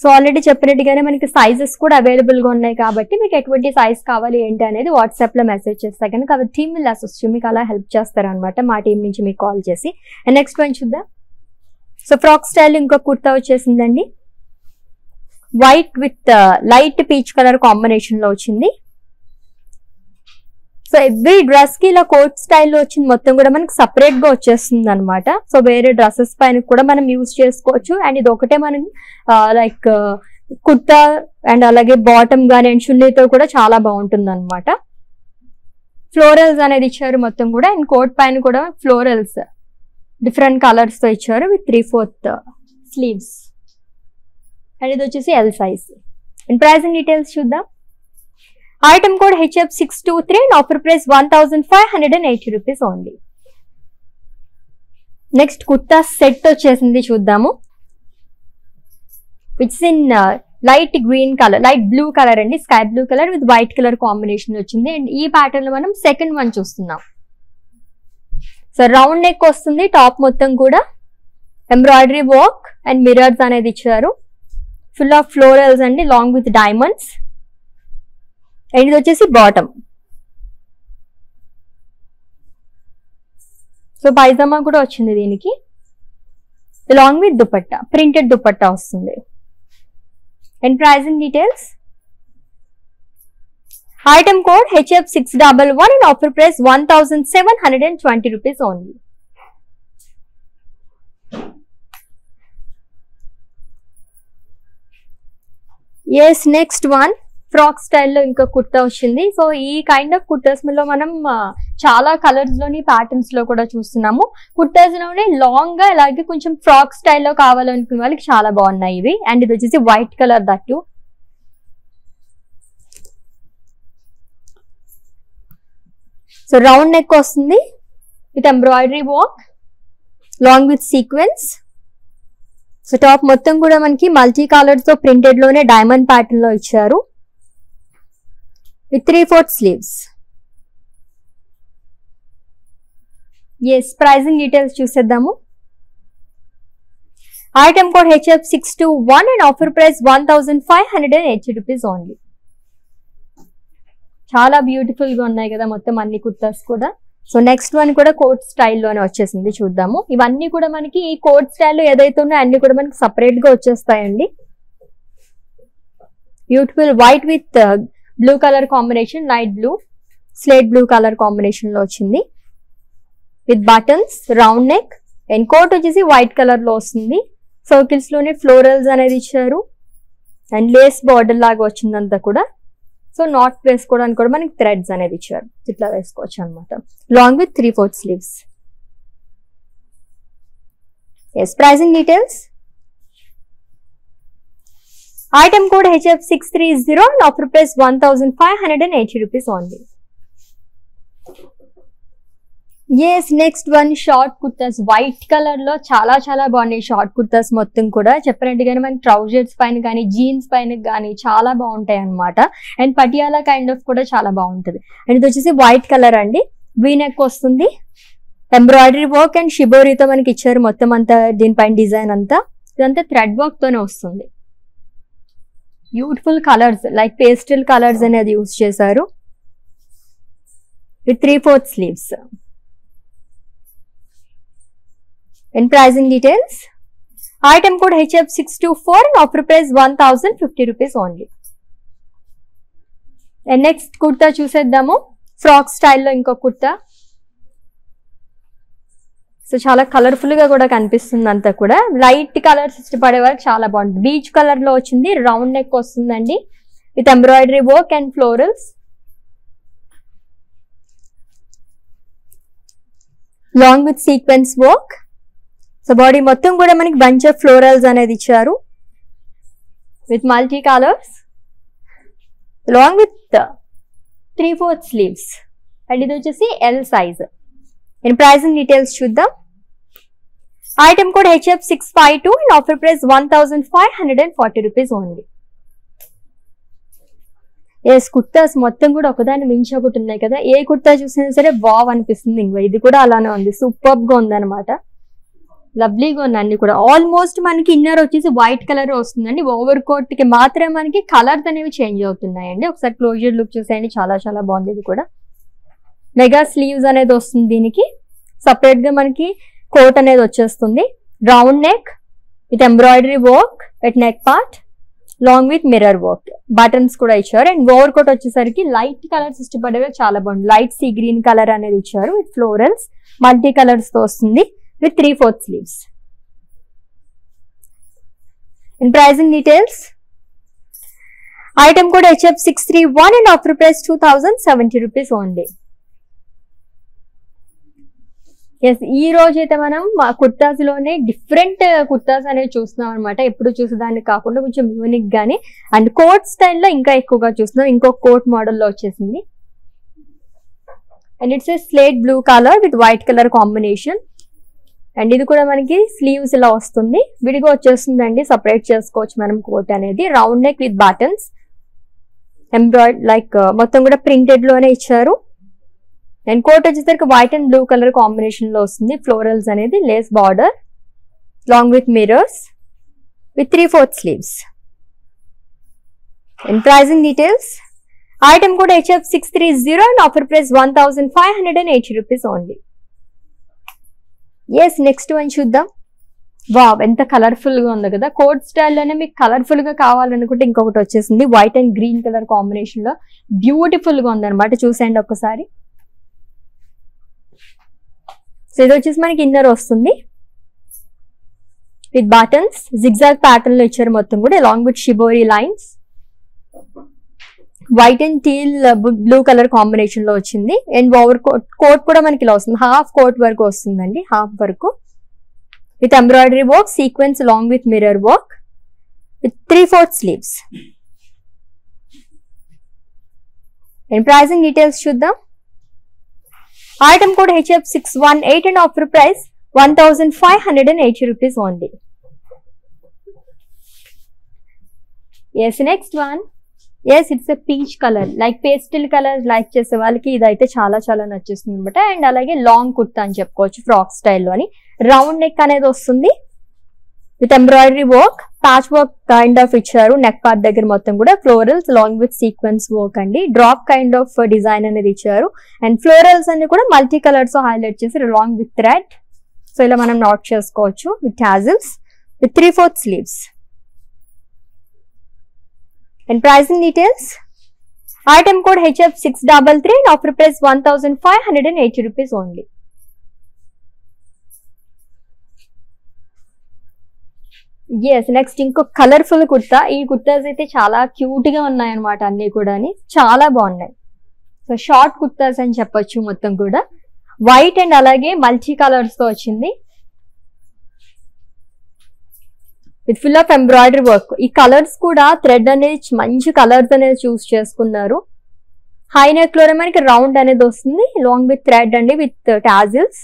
so already చెప్పినట్టుగానే మనకి సైజెస్ కూడా అవైలబుల్గా ఉన్నాయి కాబట్టి మీకు ఎటువంటి సైజ్ కావాలి ఏంటి అనేది వాట్సాప్లో మెసేజ్ చేస్తే. కనుక అవి టీమ్ విల్ అసిస్ట్ మీకు అలా హెల్ప్ చేస్తారనమాట మా టీం నుంచి మీకు కాల్ చేసి. అండ్ నెక్స్ట్ వన్ చూద్దాం. సో ఫ్రాక్ స్టైల్ ఇంకో కుర్తా వచ్చేసిందండి. White with light peach colour కాంబినేషన్లో వచ్చింది. సో ఎవ్రీ డ్రెస్కి ఇలా కోట్ స్టైల్లో వచ్చింది. మొత్తం కూడా మనకి సపరేట్గా వచ్చేస్తుంది అనమాట సో వేరే డ్రెస్సెస్ పైన కూడా మనం యూజ్ చేసుకోవచ్చు. అండ్ ఇది ఒకటే మనం లైక్ uh, కుర్తా అండ్ అలాగే బాటమ్ గానీ అండ్ చున్నీతో కూడా చాలా బాగుంటుంది అనమాట ఫ్లోరల్స్ అనేది ఇచ్చారు మొత్తం కూడా. అండ్ కోట్ పైన కూడా ఫ్లోరల్స్ డిఫరెంట్ కలర్స్తో ఇచ్చారు. With three fourth sleeves and ఇది వచ్చేసి L size and pricing details చూద్దాం. Item code HF six two three and offer price one thousand five hundred and eighty rupees only next kurta set వచ్చేసింది చూద్దాము. It's in light green colour light blue colour అండి. Sky blue colour with white colour combination వచ్చింది. అండ్ ఈ ప్యాటర్న్లో మనం సెకండ్ వన్ చూస్తున్నాం. సో రౌండ్ నెక్ వస్తుంది. టాప్ మొత్తం కూడా. ఎంబ్రాయిడరీ వర్క్ అండ్ మిరర్స్ అనేది ఇచ్చారు. ఫుల్ ఆఫ్ ఫ్లోరల్స్ అండి లాంగ్ విత్ డైమండ్స్ అండ్ ఇది వచ్చేసి బాటమ్ సో పైజామా కూడా వచ్చింది దీనికి. Long with dupatta printed dupatta వస్తుంది. And pricing details item code HF six double one and offer price one thousand seven hundred and twenty rupees only yes next one frock స్టైల్లో ఇంకా కుర్తా వచ్చింది. సో ఈ కైండ్ ఆఫ్ కుర్తాస్లో మనం చాలా కలర్స్లోని ప్యాటర్న్స్లో కూడా చూస్తున్నాము. కుర్తాస్లోనే లాంగ్గా అలాగే కొంచెం ఫ్రాక్ స్టైల్లో కావాలనుకునే వాళ్ళకి చాలా బాగున్నాయి ఇవి. అండ్ ఇది వచ్చేసి white colour that so round neck వస్తుంది. With embroidery work long with sequence so top మొత్తం కూడా మనకి మల్టీ కలర్స్తో ప్రింటెడ్లోనే డైమండ్ ప్యాటర్న్లో ఇచ్చారు. With three fourth sleeves yes pricing details చూసేద్దాము. Item code HF six two one and offer price one thousand five hundred and eighty rupees only చాలా బ్యూటిఫుల్గా ఉన్నాయి కదా మొత్తం అన్ని కుర్తాస్ కూడా. సో నెక్స్ట్ వన్ కూడా కోట్ స్టైల్లోనే వచ్చేసింది చూద్దాము. ఇవన్నీ కూడా మనకి ఈ కోట్ స్టైల్లో ఏదైతే ఉన్నాయో అన్ని కూడా మనకి సపరేట్గా వచ్చేస్తాయండి. Beautiful white with blue colour combination light blue slate blue colour కాంబినేషన్లో వచ్చింది. With buttons round neck and coat వచ్చేసి వైట్ కలర్లో వస్తుంది. సర్కిల్స్లోనే ఫ్లోరల్స్ అనేది ఇచ్చారు. అండ్ లేస్ బార్డర్ లాగా వచ్చిందంతా కూడా. సో నాట్ వేసుకోవడానికి కూడా మనకి థ్రెడ్స్ అనేది ఇచ్చారు. ఇట్లా వేసుకోవచ్చు అనమాట long with three fourth sleeves yes pricing details item code HF six three zero and offer price one thousand five hundred and eighty rupees only yes next one short kurtas white కలర్లో చాలా చాలా బాగున్నాయి షార్ట్ కుర్తాస్ మొత్తం కూడా. చెప్పినట్టుగానే మనకి ట్రౌజర్స్ పైన కానీ జీన్స్ పైన కానీ చాలా బాగుంటాయి అనమాట అండ్ పటియాలా కైండ్ ఆఫ్ కూడా చాలా బాగుంటుంది. అండ్ ఇది వచ్చేసి వైట్ కలర్ అండి. వీనెక్ వస్తుంది. ఎంబ్రాయిడరీ వర్క్ అండ్ షిబోరీతో మనకి ఇచ్చారు మొత్తం అంతా దీనిపైన డిజైన్ అంతా. ఇదంతా థ్రెడ్ వర్క్ తోనే వస్తుంది. Beautiful colours like pastel colours అనేది యూస్ చేశారు. With three fourth sleeves and pricing details. Item code HF six two four and offer price one thousand fifty rupees only next kurta చూసేద్దాము ఫ్రాక్ స్టైల్లో ఇంకో కుర్తా సో చాలా కలర్ఫుల్గా కూడా కనిపిస్తుంది అంతా కూడా లైట్ కలర్స్ ఇష్టపడే వరకు చాలా బాగుంటుంది బీచ్ కలర్లో వచ్చింది రౌండ్ నెక్ వస్తుందండి with embroidery work and florals long with sequence work so body మొత్తం కూడా మనకి బంచ్ ఆఫ్ ఫ్లోరల్స్ అనేది ఇచ్చారు. With multi colours long with three fourth sleeves and ఇది వచ్చేసి L size and pricing details చూద్దాం. Item code HF six five two and offer price one thousand five hundred and forty rupees only yes kurtas మొత్తం కూడా ఒకదాన్ని మించి ఒకటి ఉన్నాయి కదా. ఏ కుర్తా చూసినా సరే వావ్ అనిపిస్తుంది. ఇంకో ఇది కూడా అలానే ఉంది. సూపర్గా ఉంది అనమాట లవ్లీగా ఉంది కూడా. ఆల్మోస్ట్ మనకి ఇన్నర్ వచ్చేసి వైట్ కలర్ వస్తుందండి. ఓవర్ కోట్కి మాత్రమే మనకి కలర్స్ అనేవి చేంజ్ అవుతున్నాయండి. ఒకసారి క్లోజర్ లుక్ చూసేయండి. చాలా చాలా బాగుంది ఇది కూడా. మెగా స్లీవ్స్ అనేది వస్తుంది దీనికి. సపరేట్గా మనకి కోట్ అనేది వచ్చేస్తుంది. Round neck with embroidery work with neck part long with mirror work buttons కూడా ఇచ్చారు. అండ్ ఓవర్ కోట్ వచ్చేసరికి లైట్ కలర్స్ ఇష్టపడేవి చాలా బాగుంది. లైట్ సీ గ్రీన్ కలర్ అనేది ఇచ్చారు విత్ ఫ్లోరల్స్ మల్టీ కలర్స్తో వస్తుంది. With three fourth sleeves In pricing details, item కూడా HF six three one and rupees only. Two thousand seventy rupees only yes ఈ రోజు అయితే మనం మా కుర్తాస్లోనే డిఫరెంట్ uh, కుర్తాస్ అనేవి చూస్తున్నాం అనమాట ఎప్పుడు చూసేదాన్ని కాకుండా కొంచెం యూనిక్ కానీ అండ్ కోట్ స్టైల్లో ఇంకా ఎక్కువగా చూస్తున్నాం. ఇంకో కోట్ మోడల్లో వచ్చేసింది. And it's a slate blue colour with white colour combination and ఇది కూడా మనకి స్లీవ్స్ ఇలా వస్తుంది. విడిగా వచ్చేస్తుందండి. సపరేట్ చేసుకోవచ్చు మనం కోట్ అనేది. Round neck with buttons embroidery like మొత్తం కూడా ప్రింటెడ్లోనే ఇచ్చారు. అండ్ కోట్ వచ్చేసరికి వైట్ అండ్ బ్లూ కలర్ కాంబినేషన్లో వస్తుంది. ఫ్లోరల్స్ అనేది lace border long with mirrors with three fourth sleeves and pricing details item కూడా HF six three zero and offer price one thousand five hundred and eighty rupees only yes next one చూద్దాం. వావ్ ఎంత కలర్ఫుల్గా ఉంది కదా. కోట్ స్టైల్లోనే మీకు కలర్ఫుల్గా కావాలనుకుంటే ఇంకొకటి వచ్చేసింది. వైట్ అండ్ గ్రీన్ కలర్ కాంబినేషన్లో బ్యూటిఫుల్గా ఉందన్నమాట. చూసేయండి ఒక్కసారి. సో ఇది వచ్చేసి మనకి ఇన్నర్ వస్తుంది. విత్ బాటన్స్ జిగ్జాగ్ ప్యాటర్న్లో ఇచ్చారు మొత్తం కూడా along with shibori lines white and teal blue colour కాంబినేషన్లో వచ్చింది. అండ్ ఓవర్ కోట్ కోట్ కూడా మనకి ఇలా వస్తుంది. హాఫ్ కోట్ వరకు వస్తుందండి. హాఫ్ వరకు. With embroidery work sequence long with mirror work with three fourth sleeves. And pricing details చూద్దాం. Item code HF six one eight and offer price one thousand five hundred and eighty rupees only. Yes next one yes it's a peach colour like pastel colour like చేసే వాళ్ళకి ఇదైతే చాలా చాలా నచ్చేస్తుంది అనమాట అండ్ అలాగే లాంగ్ కుర్తా అని చెప్పుకోవచ్చు ఫ్రాక్ స్టైల్లో అని రౌండ్ నెక్ అనేది వస్తుంది. With embroidery work patch work kind of ఇచ్చారు. నెక్ పార్ట్ దగ్గర మొత్తం కూడా florals long with sequence work అండి. డ్రాప్ కైండ్ ఆఫ్ డిజైన్ అనేది ఇచ్చారు. అండ్ ఫ్లోరల్స్ అన్ని కూడా మల్టీ కలర్స్ హైలైట్ చేసి లాంగ్ విత్ థ్రెడ్ సో ఇలా మనం నాట్ చేసుకోవచ్చు with tassels with three fourth sleeves And pricing details. Item code HF633 and offer price 1580 rupees only. Yes next ఇంకో కలర్ఫుల్ కుర్తా. ఈ కుర్తాస్ అయితే చాలా క్యూట్గా ఉన్నాయి అనమాట అన్ని కూడా చాలా బాగున్నాయి. సో షార్ట్ కుర్తాస్ అని చెప్పొచ్చు మొత్తం కూడా. వైట్ అండ్ అలాగే మల్టీ కలర్స్తో వచ్చింది. With full of embroidery work ఈ కలర్స్ కూడా థ్రెడ్ అనేది మంచి కలర్స్ అనేది చూస్ చేసుకున్నారు. హై నెక్లో మనకి రౌండ్ అనేది వస్తుంది లాంగ్ విత్ థ్రెడ్ అండి విత్ టాజిల్స్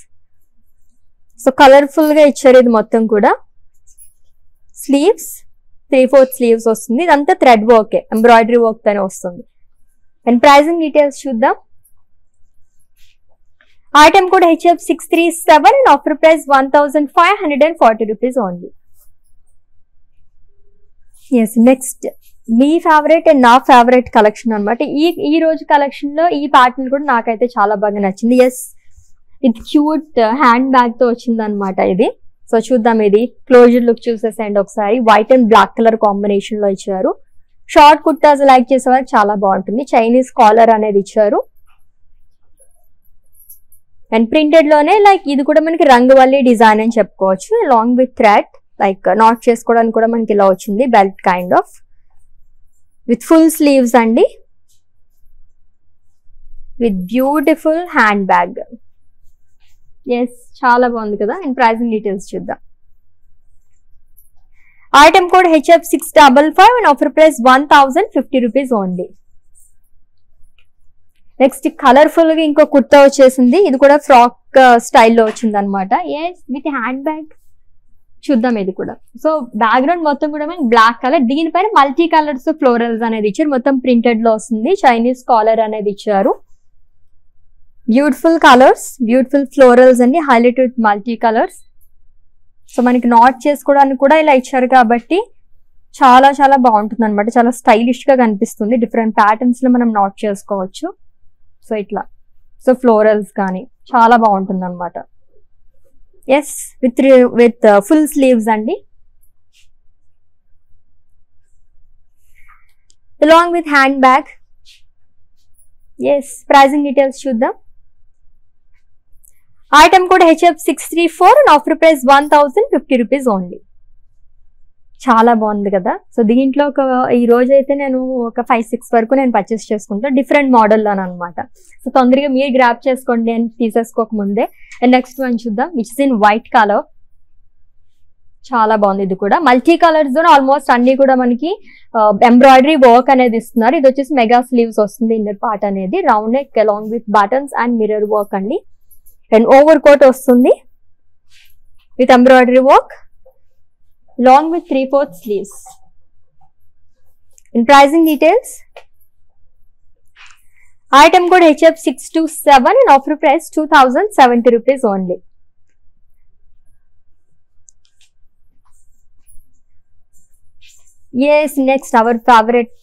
సో కలర్ఫుల్గా ఇచ్చారు ఇది మొత్తం కూడా. స్లీవ్స్ త్రీ ఫోర్త్ స్లీవ్స్ వస్తుంది. ఇదంతా థ్రెడ్ వర్కే ఎంబ్రాయిడరీ వర్క్ తోనే వస్తుంది. అండ్ ప్రైజింగ్ డీటెయిల్స్ చూద్దాం. ఐటమ్ కూడా HF six three seven and offer price one thousand five hundred and forty rupees only yes next me favourite and నా ఫేవరెట్ కలెక్షన్ అనమాట ఈ ఈ రోజు కలెక్షన్లో ఈ ప్యాటర్న్ కూడా నాకైతే చాలా బాగా నచ్చింది. ఎస్ ఇది క్యూట్ హ్యాండ్ బ్యాగ్తో వచ్చింది అనమాట ఇది. సో చూద్దాం ఇది. క్లోజర్ లుక్ చూసేసండి ఒకసారి. వైట్ అండ్ బ్లాక్ కలర్ కాంబినేషన్లో ఇచ్చారు. షార్ట్ కుర్తాస్ లైక్ చేసే వాళ్ళకి చాలా బాగుంటుంది. చైనీస్ కాలర్ అనేది ఇచ్చారు. అండ్ ప్రింటెడ్లోనే లైక్ ఇది కూడా మనకి రంగువల్లి డిజైన్ అని చెప్పుకోవచ్చు long with thread like knot uh, చేసుకోవడానికి కూడా మనకి ఇలా వచ్చింది belt kind of with full sleeves అండి. With beautiful hand bag yes చాలా బాగుంది కదా? అండ్ ప్రైజింగ్ డీటెయిల్స్ చూద్దాం. Item code HF six double five and offer price one thousand fifty rupees only next కలర్ఫుల్గా ఇంకో కుర్తా వచ్చేసింది. ఇది కూడా ఫ్రాక్ స్టైల్లో వచ్చింది అనమాట ఎస్ విత్ హ్యాండ్ బ్యాగ్ చూద్దాం ఇది కూడా. సో బ్యాక్గ్రౌండ్ మొత్తం కూడా మనకి బ్లాక్ కలర్ దీనిపైన మల్టీ కలర్స్ ఫ్లోరల్స్ అనేది ఇచ్చారు. మొత్తం ప్రింటెడ్లో వస్తుంది. చైనీస్ కాలర్ అనేది ఇచ్చారు. బ్యూటిఫుల్ కలర్స్ బ్యూటిఫుల్ ఫ్లోరల్స్ అండి highlight with multi colours so మనకి నాట్ చేసుకోవడానికి కూడా ఇలా ఇచ్చారు కాబట్టి చాలా చాలా బాగుంటుంది అనమాట చాలా స్టైలిష్గా కనిపిస్తుంది. డిఫరెంట్ ప్యాటర్న్స్లో మనం నాట్ చేసుకోవచ్చు. సో ఇట్లా. సో ఫ్లోరల్స్ కానీ చాలా బాగుంటుంది అనమాట yes with with full sleeves అండి. Along with handbag yes pricing details చూద్దాం ఐటమ్ కూడా HF six three four and offer price one thousand fifty rupees only చాలా బాగుంది కదా. సో దీంట్లో ఒక ఈ రోజు అయితే నేను ఒక ఫైవ్ సిక్స్ వరకు నేను పర్చేస్ చేసుకుంటా. డిఫరెంట్ మోడల్లో అనమాట సో తొందరగా మీరు గ్రాప్ చేసుకోండి అని తీసేసుకోక ముందే అండ్ నెక్స్ట్ వన్ చూద్దాం. Which is in white colour చాలా బాగుంది ఇది కూడా. మల్టీ కలర్స్ ఆల్మోస్ట్ అన్ని కూడా మనకి ఎంబ్రాయిడరీ వర్క్ అనేది ఇస్తున్నారు. ఇది వచ్చేసి మెగా స్లీవ్స్ వస్తుంది ఇన్నర్ పార్ట్ అనేది. Round neck along with buttons and mirror work అండి. అండ్ ఓవర్ కోట్ వస్తుంది. With embroidery work long with three fourth sleeves in pricing details item కూడా HF six two seven and offer price two thousand seventy rupees only yes next our favourite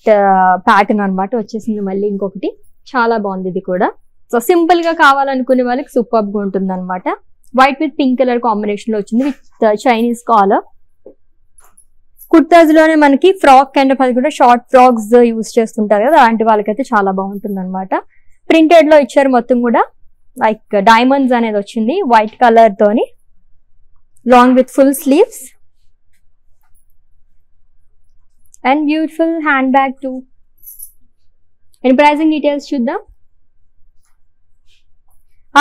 pattern అన్నమాట వచ్చేసింది మళ్ళీ ఇంకొకటి. చాలా బాగుంది ఇది కూడా. సో సింపుల్గా కావాలనుకునే వాళ్ళకి సూపర్గా ఉంటుంది అనమాట వైట్ విత్ పింక్ కలర్ కాంబినేషన్లో వచ్చింది విత్ చైనీస్ కాలర్ కుర్తాస్లోనే మనకి ఫ్రాక్ అండ్ అది కూడా షార్ట్ ఫ్రాక్స్ యూస్ చేస్తుంటారు కదా అలాంటి వాళ్ళకైతే చాలా బాగుంటుంది అనమాట ప్రింటెడ్లో ఇచ్చారు మొత్తం కూడా లైక్ డైమండ్స్ అనేది వచ్చింది వైట్ కలర్ తోని long with full sleeves. And beautiful hand bag too. And pricing details చూద్దాం?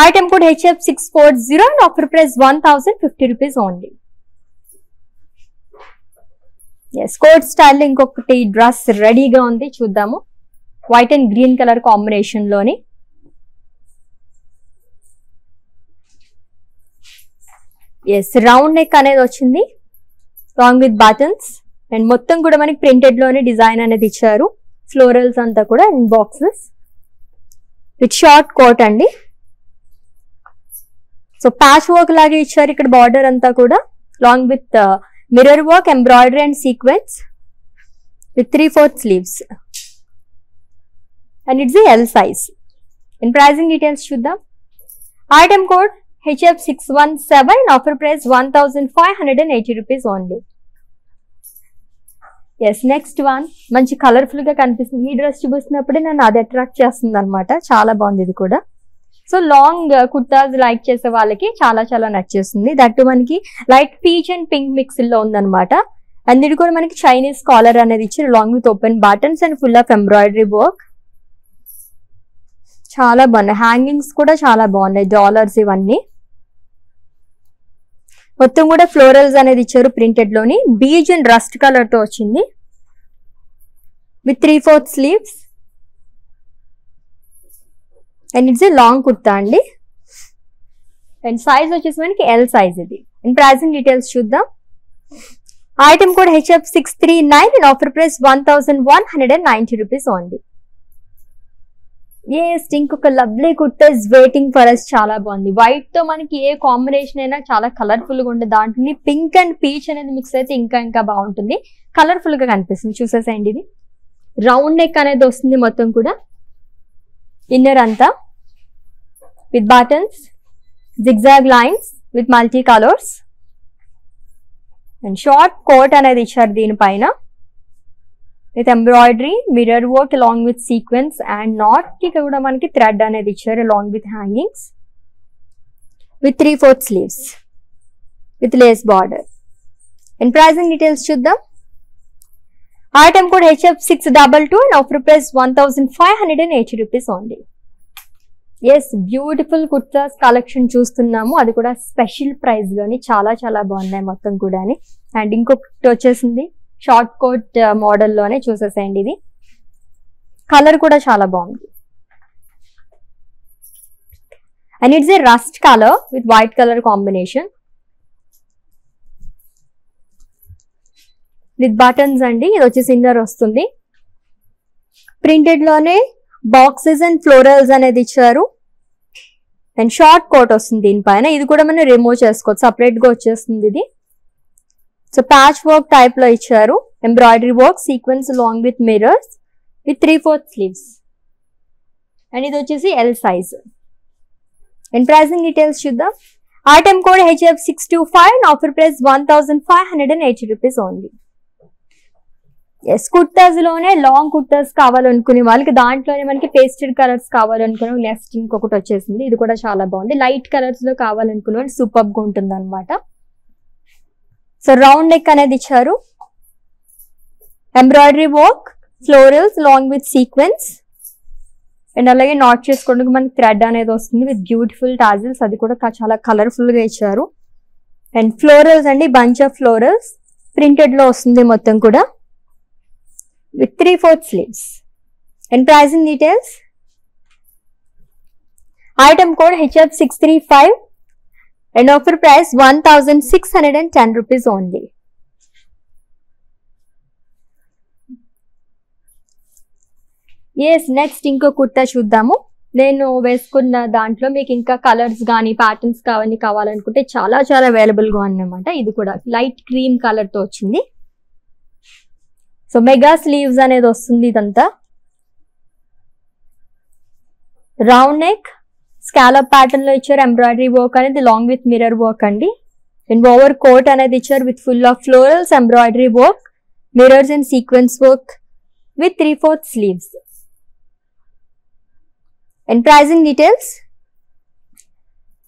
Item code HF six four zero and offer price one thousand fifty rupees only. Yes coat style ఇంకొకటి డ్రెస్ రెడీగా ఉంది చూద్దాము. వైట్ అండ్ గ్రీన్ కలర్ కాంబినేషన్లోని. ఎస్ రౌండ్ నెక్ అనేది వచ్చింది లాంగ్ విత్ బటన్స్ అండ్ మొత్తం కూడా మనకి ప్రింటెడ్లోనే డిజైన్ అనేది ఇచ్చారు. ఫ్లోరల్స్ అంతా కూడా and boxes with short coat అండి. సో ప్యాచ్ వర్క్ లాగే ఇచ్చారు ఇక్కడ బార్డర్ అంతా కూడా long with mirror work embroidery and sequence with three fourth sleeves and it's L size in pricing details చూద్దాం. Item code HF six one seven offer price one thousand five hundred and eighty rupees only yes next one మంచి కలర్ఫుల్గా కనిపిస్తుంది. ఈ డ్రెస్ చూపిస్తున్నప్పుడే నన్ను అది అట్రాక్ట్ చేస్తుంది అనమాట చాలా బాగుంది ఇది కూడా. సో లాంగ్ కుర్తాస్ లైక్ చేసే వాళ్ళకి చాలా చాలా నచ్చేస్తుంది. దట్టు మనకి లైట్ పీచ్ అండ్ పింక్ మిక్స్లో ఉందన్నమాట. అండ్ ఇది కూడా మనకి చైనీస్ కాలర్ అనేది ఇచ్చి long with open buttons and full of embroidery work చాలా బాగున్నాయి. హ్యాంగింగ్స్ కూడా చాలా బాగున్నాయి డాలర్స్ ఇవన్నీ. మొత్తం కూడా ఫ్లోరల్స్ అనేది ఇచ్చారు ప్రింటెడ్లోని. బీజ్ అండ్ రస్ట్ కలర్తో వచ్చింది. With three fourth sleeves and it's a long kurta అండి. అండ్ సైజ్ వచ్చేసి మనకి ఎల్ సైజ్ ఇది. అండ్ ప్రైసింగ్ డీటెయిల్స్ చూద్దాం. Item code HF six three nine and offer price one thousand one hundred and ninety rupees only yes ఇంకొక lovely kurta is waiting for us చాలా బాగుంది. వైట్తో మనకి ఏ కాంబినేషన్ అయినా చాలా కలర్ఫుల్గా ఉంటుంది దాంట్లో పింక్ అండ్ పీచ్ అనేది మిక్స్ అయితే ఇంకా ఇంకా బాగుంటుంది. కలర్ఫుల్గా కనిపిస్తుంది. చూసేసేయండి ఇది. రౌండ్ నెక్ అనేది వస్తుంది మొత్తం కూడా. ఇన్నర్ అంతా with buttons zigzag lines with multi colours and short coat అనేది ఇచ్చారు దీనిపైన with embroidery mirror work along with sequence and నాట్కి కూడా మనకి థ్రెడ్ అనేది ఇచ్చారు along with hangings with three fourth sleeves with lace border and pricing details చూద్దాం. Item code HF six double two and offer price one thousand five hundred and eighty rupees only yes beautiful kurtas collection చూస్తున్నాము. అది కూడా స్పెషల్ ప్రైస్లోని చాలా చాలా బాగున్నాయి మొత్తం కూడా అండ్ ఇంకొకటి వచ్చేసింది షార్ట్ కోట్ మోడల్లోనే చూసేసేయండి ఇది. కలర్ కూడా చాలా బాగుంది. And it's a rust colour with white colour combination with buttons అండి. ఇది వచ్చేసి ఇన్నర్ వస్తుంది. ప్రింటెడ్లోనే బాక్సెస్ అండ్ ఫ్లోరల్స్ అనేది ఇచ్చారు. అండ్ షార్ట్ కోట్ వస్తుంది దీనిపైన ఇది కూడా మనం రిమూవ్ చేసుకోవచ్చు. సపరేట్గా వచ్చేస్తుంది ఇది. సో ప్యాచ్ వర్క్ టైప్లో ఇచ్చారు. Embroidery work sequence long with mirrors with three fourth sleeves. And ఇది వచ్చేసి L size and pricing details చూద్దాం. Item code HF six two five offer price one thousand five hundred and eighty rupees only yes కుర్తాస్లోనే long kurtas కావాలనుకునే వాళ్ళకి దాంట్లోనే మనకి పేస్టెడ్ కలర్స్ కావాలనుకునే నెక్స్ట్ ఇంకొకటి వచ్చేసింది. ఇది కూడా చాలా బాగుంది. లైట్ కలర్స్లో కావాలనుకునే వాళ్ళు సూపర్గా ఉంటుంది అనమాట సో రౌండ్ నెక్ అనేది ఇచ్చారు. Embroidery work florals long with sequence and అలాగే నాట్ చేసుకోవడానికి మనకి థ్రెడ్ అనేది వస్తుంది విత్ బ్యూటిఫుల్ టాజిల్స్ అది కూడా చాలా కలర్ఫుల్గా ఇచ్చారు. అండ్ ఫ్లోరల్స్ అండి బంచ్ ఆఫ్ ఫ్లోరల్స్ ప్రింటెడ్లో వస్తుంది మొత్తం కూడా. With three fourth sleeves. And pricing details. Item code HF635 and offer price 1610 rupees only. Yes next ఇంకో కుర్తా చూద్దాము నేను వేసుకున్న దాంట్లో మీకు ఇంకా కలర్స్ కానీ ప్యాటర్న్స్ కానీ కావాలనుకుంటే చాలా చాలా అవైలబుల్గా ఉందన్నమాట ఇది కూడా లైట్ క్రీమ్ కలర్తో వచ్చింది సో మెగా స్లీవ్స్ అనేది వస్తుంది ఇదంతా. రౌండ్ నెక్ స్కాలప్ ప్యాటర్న్లో ఇచ్చారు ఎంబ్రాయిడరీ వర్క్ అనేది లాంగ్ విత్ మిర్రర్ వర్క్ అండి. అండ్ ఓవర్ కోట్ అనేది ఇచ్చారు with full of florals embroidery work mirrors and sequence work with three fourth sleeves and pricing details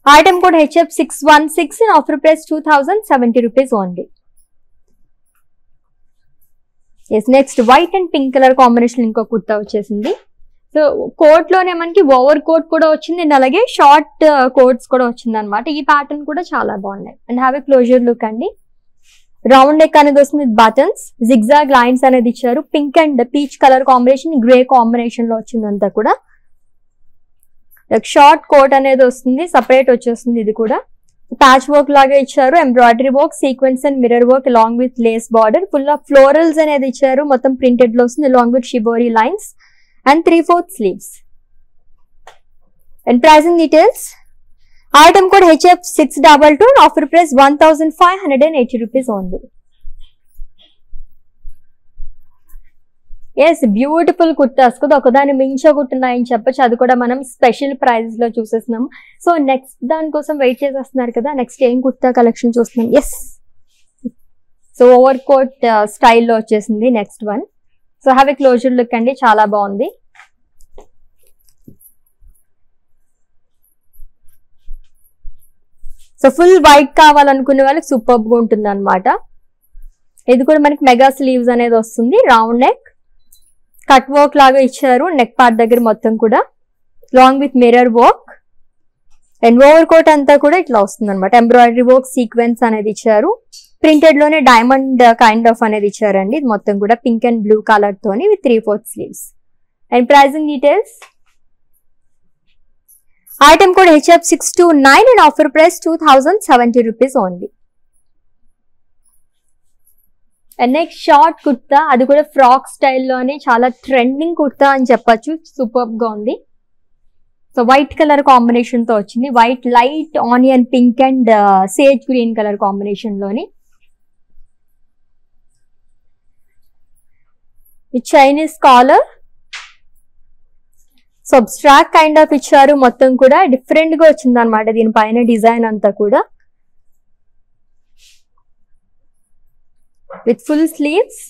item code HF six one six and offer price two thousand seventy rupees only yes next white and pink colour combination ఇంకో కుర్తా వచ్చేసింది. సో కోట్లోనే మనకి ఓవర్ కోట్ కూడా వచ్చింది అండ్ అలాగే షార్ట్ uh, కోట్స్ కూడా వచ్చింది అనమాట ఈ ప్యాటర్న్ కూడా చాలా బాగున్నాయి. And have a closer look అండి. రౌండ్ నెక్ అనేది వస్తుంది బటన్స్ జిగ్జాగ్ లైన్స్ అనేది ఇచ్చారు. Pink and peach colour combination grey కాంబినేషన్లో వచ్చింది అంతా కూడా షార్ట్ కోట్ అనేది వస్తుంది. సపరేట్ వచ్చేస్తుంది ఇది కూడా. ప్యాచ్ వర్క్ లాగా ఇచ్చారు. Embroidery work sequence and mirror work long with lace border full of florals అనేది ఇచ్చారు. మొత్తం ప్రింటెడ్లో వస్తుంది long with shibori lines and three fourth sleeves and pricing details item code HF six double two offer price one thousand five hundred and eighty rupees only yes beautiful kurtas కదా ఒకదాని మించి కుట్టున్నాయని చెప్పచ్చు అది కూడా మనం స్పెషల్ ప్రైజెస్లో చూసేస్తున్నాం సో నెక్స్ట్ దానికోసం వెయిట్ చేసేస్తున్నారు కదా నెక్స్ట్ ఏం కుర్తా కలెక్షన్ చూస్తున్నాం ఎస్ సో ఓవర్ కోట్ స్టైల్లో వచ్చేసింది next one so have a closer look అండి. చాలా బాగుంది. సో ఫుల్ వైట్ కావాలనుకునే వాళ్ళకి సూపర్గా ఉంటుంది అనమాట ఇది కూడా మనకి మెగా స్లీవ్స్ అనేది వస్తుంది. రౌండ్ నెక్ కట్ వర్క్ లాగా ఇచ్చారు నెక్ పార్ట్ దగ్గర మొత్తం కూడా. Long with mirror work and over coat అంతా కూడా ఇట్లా వస్తుంది అనమాట ఎంబ్రాయిడరీ వర్క్ సీక్వెన్స్ అనేది ఇచ్చారు. ప్రింటెడ్లోనే డైమండ్ కైండ్ ఆఫ్ అనేది ఇచ్చారండి. ఇది మొత్తం కూడా పింక్ అండ్ బ్లూ కలర్ తోని with three fourth sleeves and pricing details item కూడా HF six two nine and offer price two thousand seventy rupees only and next short kurta అది కూడా ఫ్రాక్ స్టైల్లోనే చాలా ట్రెండింగ్ కుర్తా అని చెప్పొచ్చు సూపర్గా ఉంది సో వైట్ కలర్ కాంబినేషన్తో వచ్చింది white light onion pink and sage green colour కాంబినేషన్లోని Chinese collar so abstract kind of ఇచ్చారు మొత్తం కూడా డిఫరెంట్గా వచ్చింది అనమాట దీనిపైన డిజైన్ అంతా కూడా with full sleeves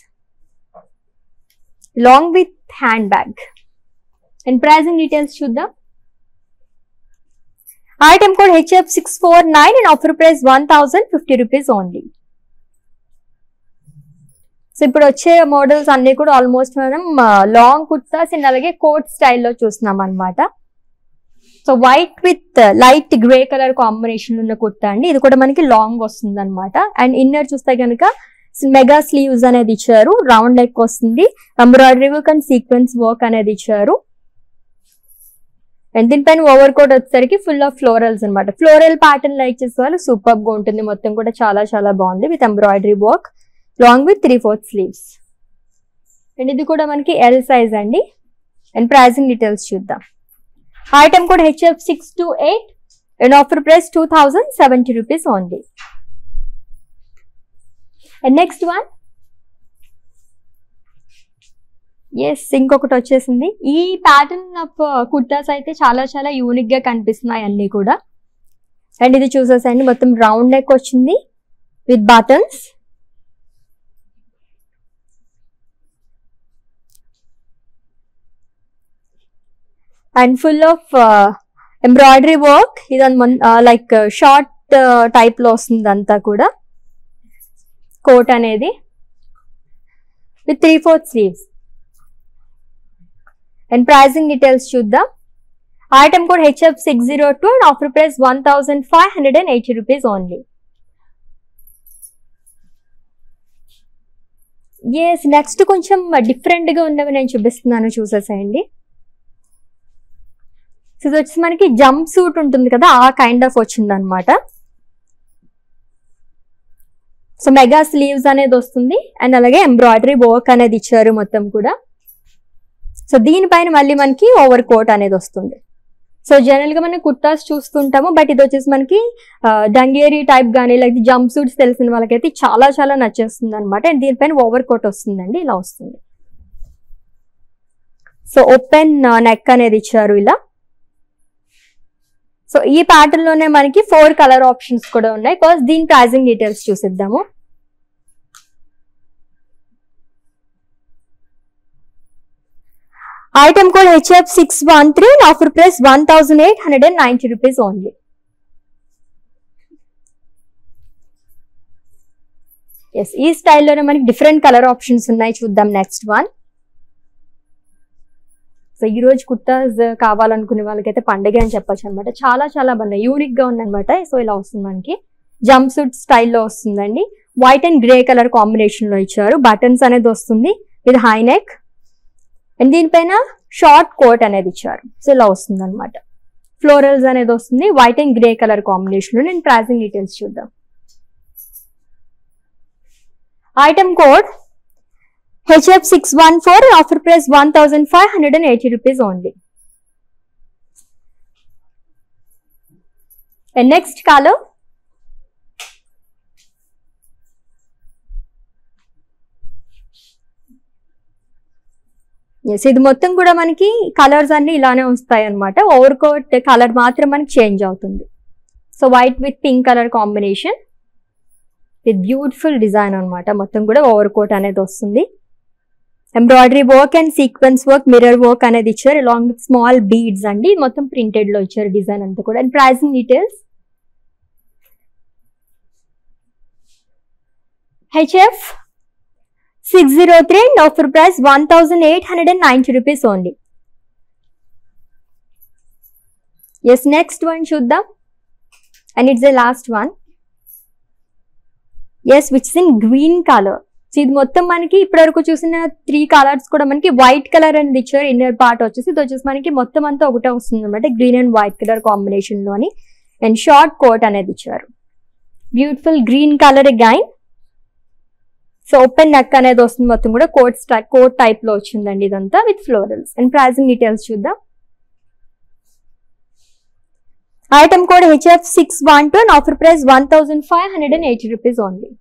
long with hand bag pricing details చూద్దాం. Item code HF six four nine and offer price one thousand fifty rupees only so ఇప్పుడు వచ్చే మోడల్స్ అన్ని కూడా ఆల్మోస్ట్ మనం లాంగ్ కుర్తాస్ అండ్ అలాగే కోట్ స్టైల్లో చూస్తున్నాం అనమాట so white with light grey colour combination ఉన్న కుర్తా అండి. ఇది కూడా మనకి లాంగ్ వస్తుంది అనమాట అండ్ ఇన్నర్ చూస్తే కనుక మెగా స్లీవ్స్ అనేది ఇచ్చారు. రౌండ్ నెక్ వస్తుంది. Embroidery work and sequence work అనేది ఇచ్చారు. అండ్ దీనిపైన ఓవర్ కోట్ వచ్చేసరికి ఫుల్ ఆఫ్ ఫ్లోరల్స్ అనమాట ఫ్లోరల్ ప్యాటర్న్ లైక్ చేసే వాళ్ళు సూపర్గా ఉంటుంది. మొత్తం కూడా చాలా చాలా బాగుంది with embroidery work. Long with three fourth sleeves. And ఇది కూడా మనకి ఎల్ సైజ్ అండి. అండ్ ప్రైజింగ్ డీటెయిల్స్ చూద్దాం. ఐటమ్ కూడా HF six two eight and offer price two thousand seventy rupees only. And next one yes ఇంకొకటి వచ్చేసింది. ఈ ప్యాటర్న్ ఆఫ్ uh, కుర్తాస్ అయితే చాలా చాలా యూనిక్గా కనిపిస్తున్నాయి అన్ని కూడా. అండ్ ఇది చూసేసండి మొత్తం రౌండ్ నెక్ వచ్చింది with buttons and full of embroidery work ఇది లైక్ షార్ట్ టైప్లో వస్తుంది అంతా కూడా. కోట్ అనేది with three fourth sleeves. And pricing details చూద్దాం. Item code HF six zero two and offer price one thousand five hundred and eighty rupees only yes next కొంచెం డిఫరెంట్గా ఉన్నవి నేను చూపిస్తున్నాను చూసేసేయండి. సో ఇది వచ్చేసి మనకి జంప్ సూట్ ఉంటుంది కదా ఆ కైండ్ ఆఫ్ వచ్చిందనమాట సో మెగా స్లీవ్స్ అనేది వస్తుంది. అండ్ అలాగే ఎంబ్రాయిడరీ వర్క్ అనేది ఇచ్చారు మొత్తం కూడా. సో దీనిపైన మళ్ళీ మనకి ఓవర్ కోట్ అనేది వస్తుంది. సో జనరల్గా మనం కుర్తాస్ చూస్తుంటాము. బట్ ఇది వచ్చేసి మనకి డంగేరీ టైప్ కానీ లేకపోతే జంప్ సూట్స్ తెలిసిన వాళ్ళకైతే చాలా చాలా నచ్చేస్తుంది అనమాట అండ్ దీనిపైన ఓవర్ కోట్ వస్తుందండి. ఇలా వస్తుంది. సో ఓపెన్ నెక్ అనేది ఇచ్చారు ఇలా. సో ఈ ప్యాటర్న్లోనే మనకి ఫోర్ కలర్ ఆప్షన్స్ కూడా ఉన్నాయి. బికాస్ దీని pricing details చూసిద్దాము. Item code HF six one three offer price one thousand eight hundred and ninety rupees only yes ఈ స్టైల్లోనే మనకి డిఫరెంట్ కలర్ ఆప్షన్స్ ఉన్నాయి. చూద్దాం నెక్స్ట్ వన్ సో ఈ రోజు కుర్తాస్ కావాలనుకునే వాళ్ళకైతే పండగ అని చెప్పొచ్చు అనమాట చాలా చాలా బాగున్నాయి. యూనిక్గా ఉందనమాట సో ఇలా వస్తుంది మనకి. జంప్ సూట్ స్టైల్లో వస్తుందండి. వైట్ అండ్ గ్రే కలర్ కాంబినేషన్లో ఇచ్చారు. బటన్స్ అనేది వస్తుంది విత్ హై నెక్ అండ్ దీనిపైన షార్ట్ కోట్ అనేది ఇచ్చారు. సో ఇలా వస్తుంది అనమాట ఫ్లోరల్స్ అనేది వస్తుంది. వైట్ అండ్ గ్రే కలర్ కాంబినేషన్లో. నేను ప్రైజింగ్ డీటెయిల్స్ చూద్దాం. Item code HF six one four offer price one thousand five hundred and eighty rupees only and next collar yes ఇది మొత్తం కూడా మనకి కలర్స్ అన్ని ఇలానే వస్తాయి అనమాట ఓవర్ కోట్ కలర్ మాత్రం మనకి చేంజ్ అవుతుంది. So white with pink colour combination with beautiful design అనమాట మొత్తం కూడా ఓవర్ కోట్ అనేది వస్తుంది. Embroidery work and sequence work mirror work అనేది ఇచ్చారు అలాంగ్ విత్ స్మాల్ బీడ్స్ అండి. మొత్తం ప్రింటెడ్లో ఇచ్చారు డిజైన్ అంతా కూడా. And pricing details HF six zero three and offer price one thousand eight hundred and ninety rupees only yes next one చూద్దాం. And it's the last one yes which is in green colour so ఇది మొత్తం మనకి ఇప్పటి వరకు చూసిన త్రీ కలర్స్ కూడా మనకి వైట్ కలర్ అనేది ఇచ్చారు ఇన్నర్ పార్ట్ వచ్చేసి ఇది వచ్చేసి మనకి మొత్తం అంతా ఒకటే వస్తుంది అనమాట గ్రీన్ అండ్ వైట్ కలర్ కాంబినేషన్లోని. అండ్ షార్ట్ కోట్ అనేది ఇచ్చారు. Beautiful green colour again so open neck అనేది వస్తుంది మొత్తం కూడా. కోట్ కోట్ టైప్లో వచ్చిందండి ఇదంతా with florals and pricing details చూద్దాం. Item code HF six one two and offer price one thousand five hundred and eighty rupees only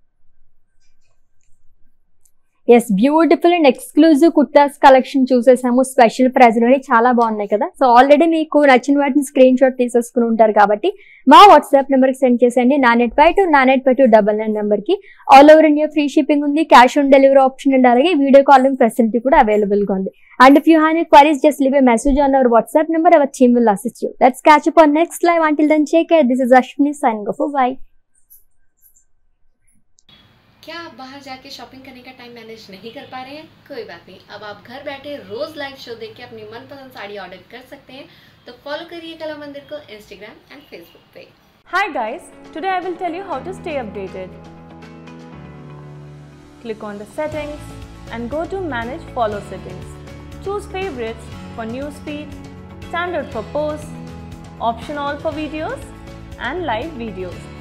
yes beautiful and exclusive kurtas collection చూసేసాము. Special ప్రైజ్లోని చాలా బాగున్నాయి కదా. సో ఆల్రెడీ మీకు నచ్చిన వాటిని స్క్రీన్ షాట్ తీసేసుకుని ఉంటారు కాబట్టి మా వాట్సాప్ నెంబర్కి సెండ్ చేసేయండి. Nine eight five two nine eight five two double nine నెంబర్కి all over India free shipping ఉంది. Cash on delivery option and అలాగే వీడియో కాలింగ్ ఫెసిలిటీ కూడా అవైలబుల్గా ఉంది. And if you have queries just leave a message on our WhatsApp number our team will assist you let's catch up on next live until then check this is Ashwini signing off bye क्या आप बाहर जाके शॉपिंग करने का टाइम मैनेज नहीं कर पा रहे हैं? कोई बात नहीं। अब आप घर बैठे रोज लाइव शो देख के अपनी मनपसंद साड़ी ऑर्डर कर सकते हैं। तो फॉलो करिए कला मंदिर को इंस्टाग्राम एंड फेसबुक पे। Hi guys today I will tell you how to stay updated click on the settings and go to manage follow settings choose favourites for news feed standard for post option all for videos and live videos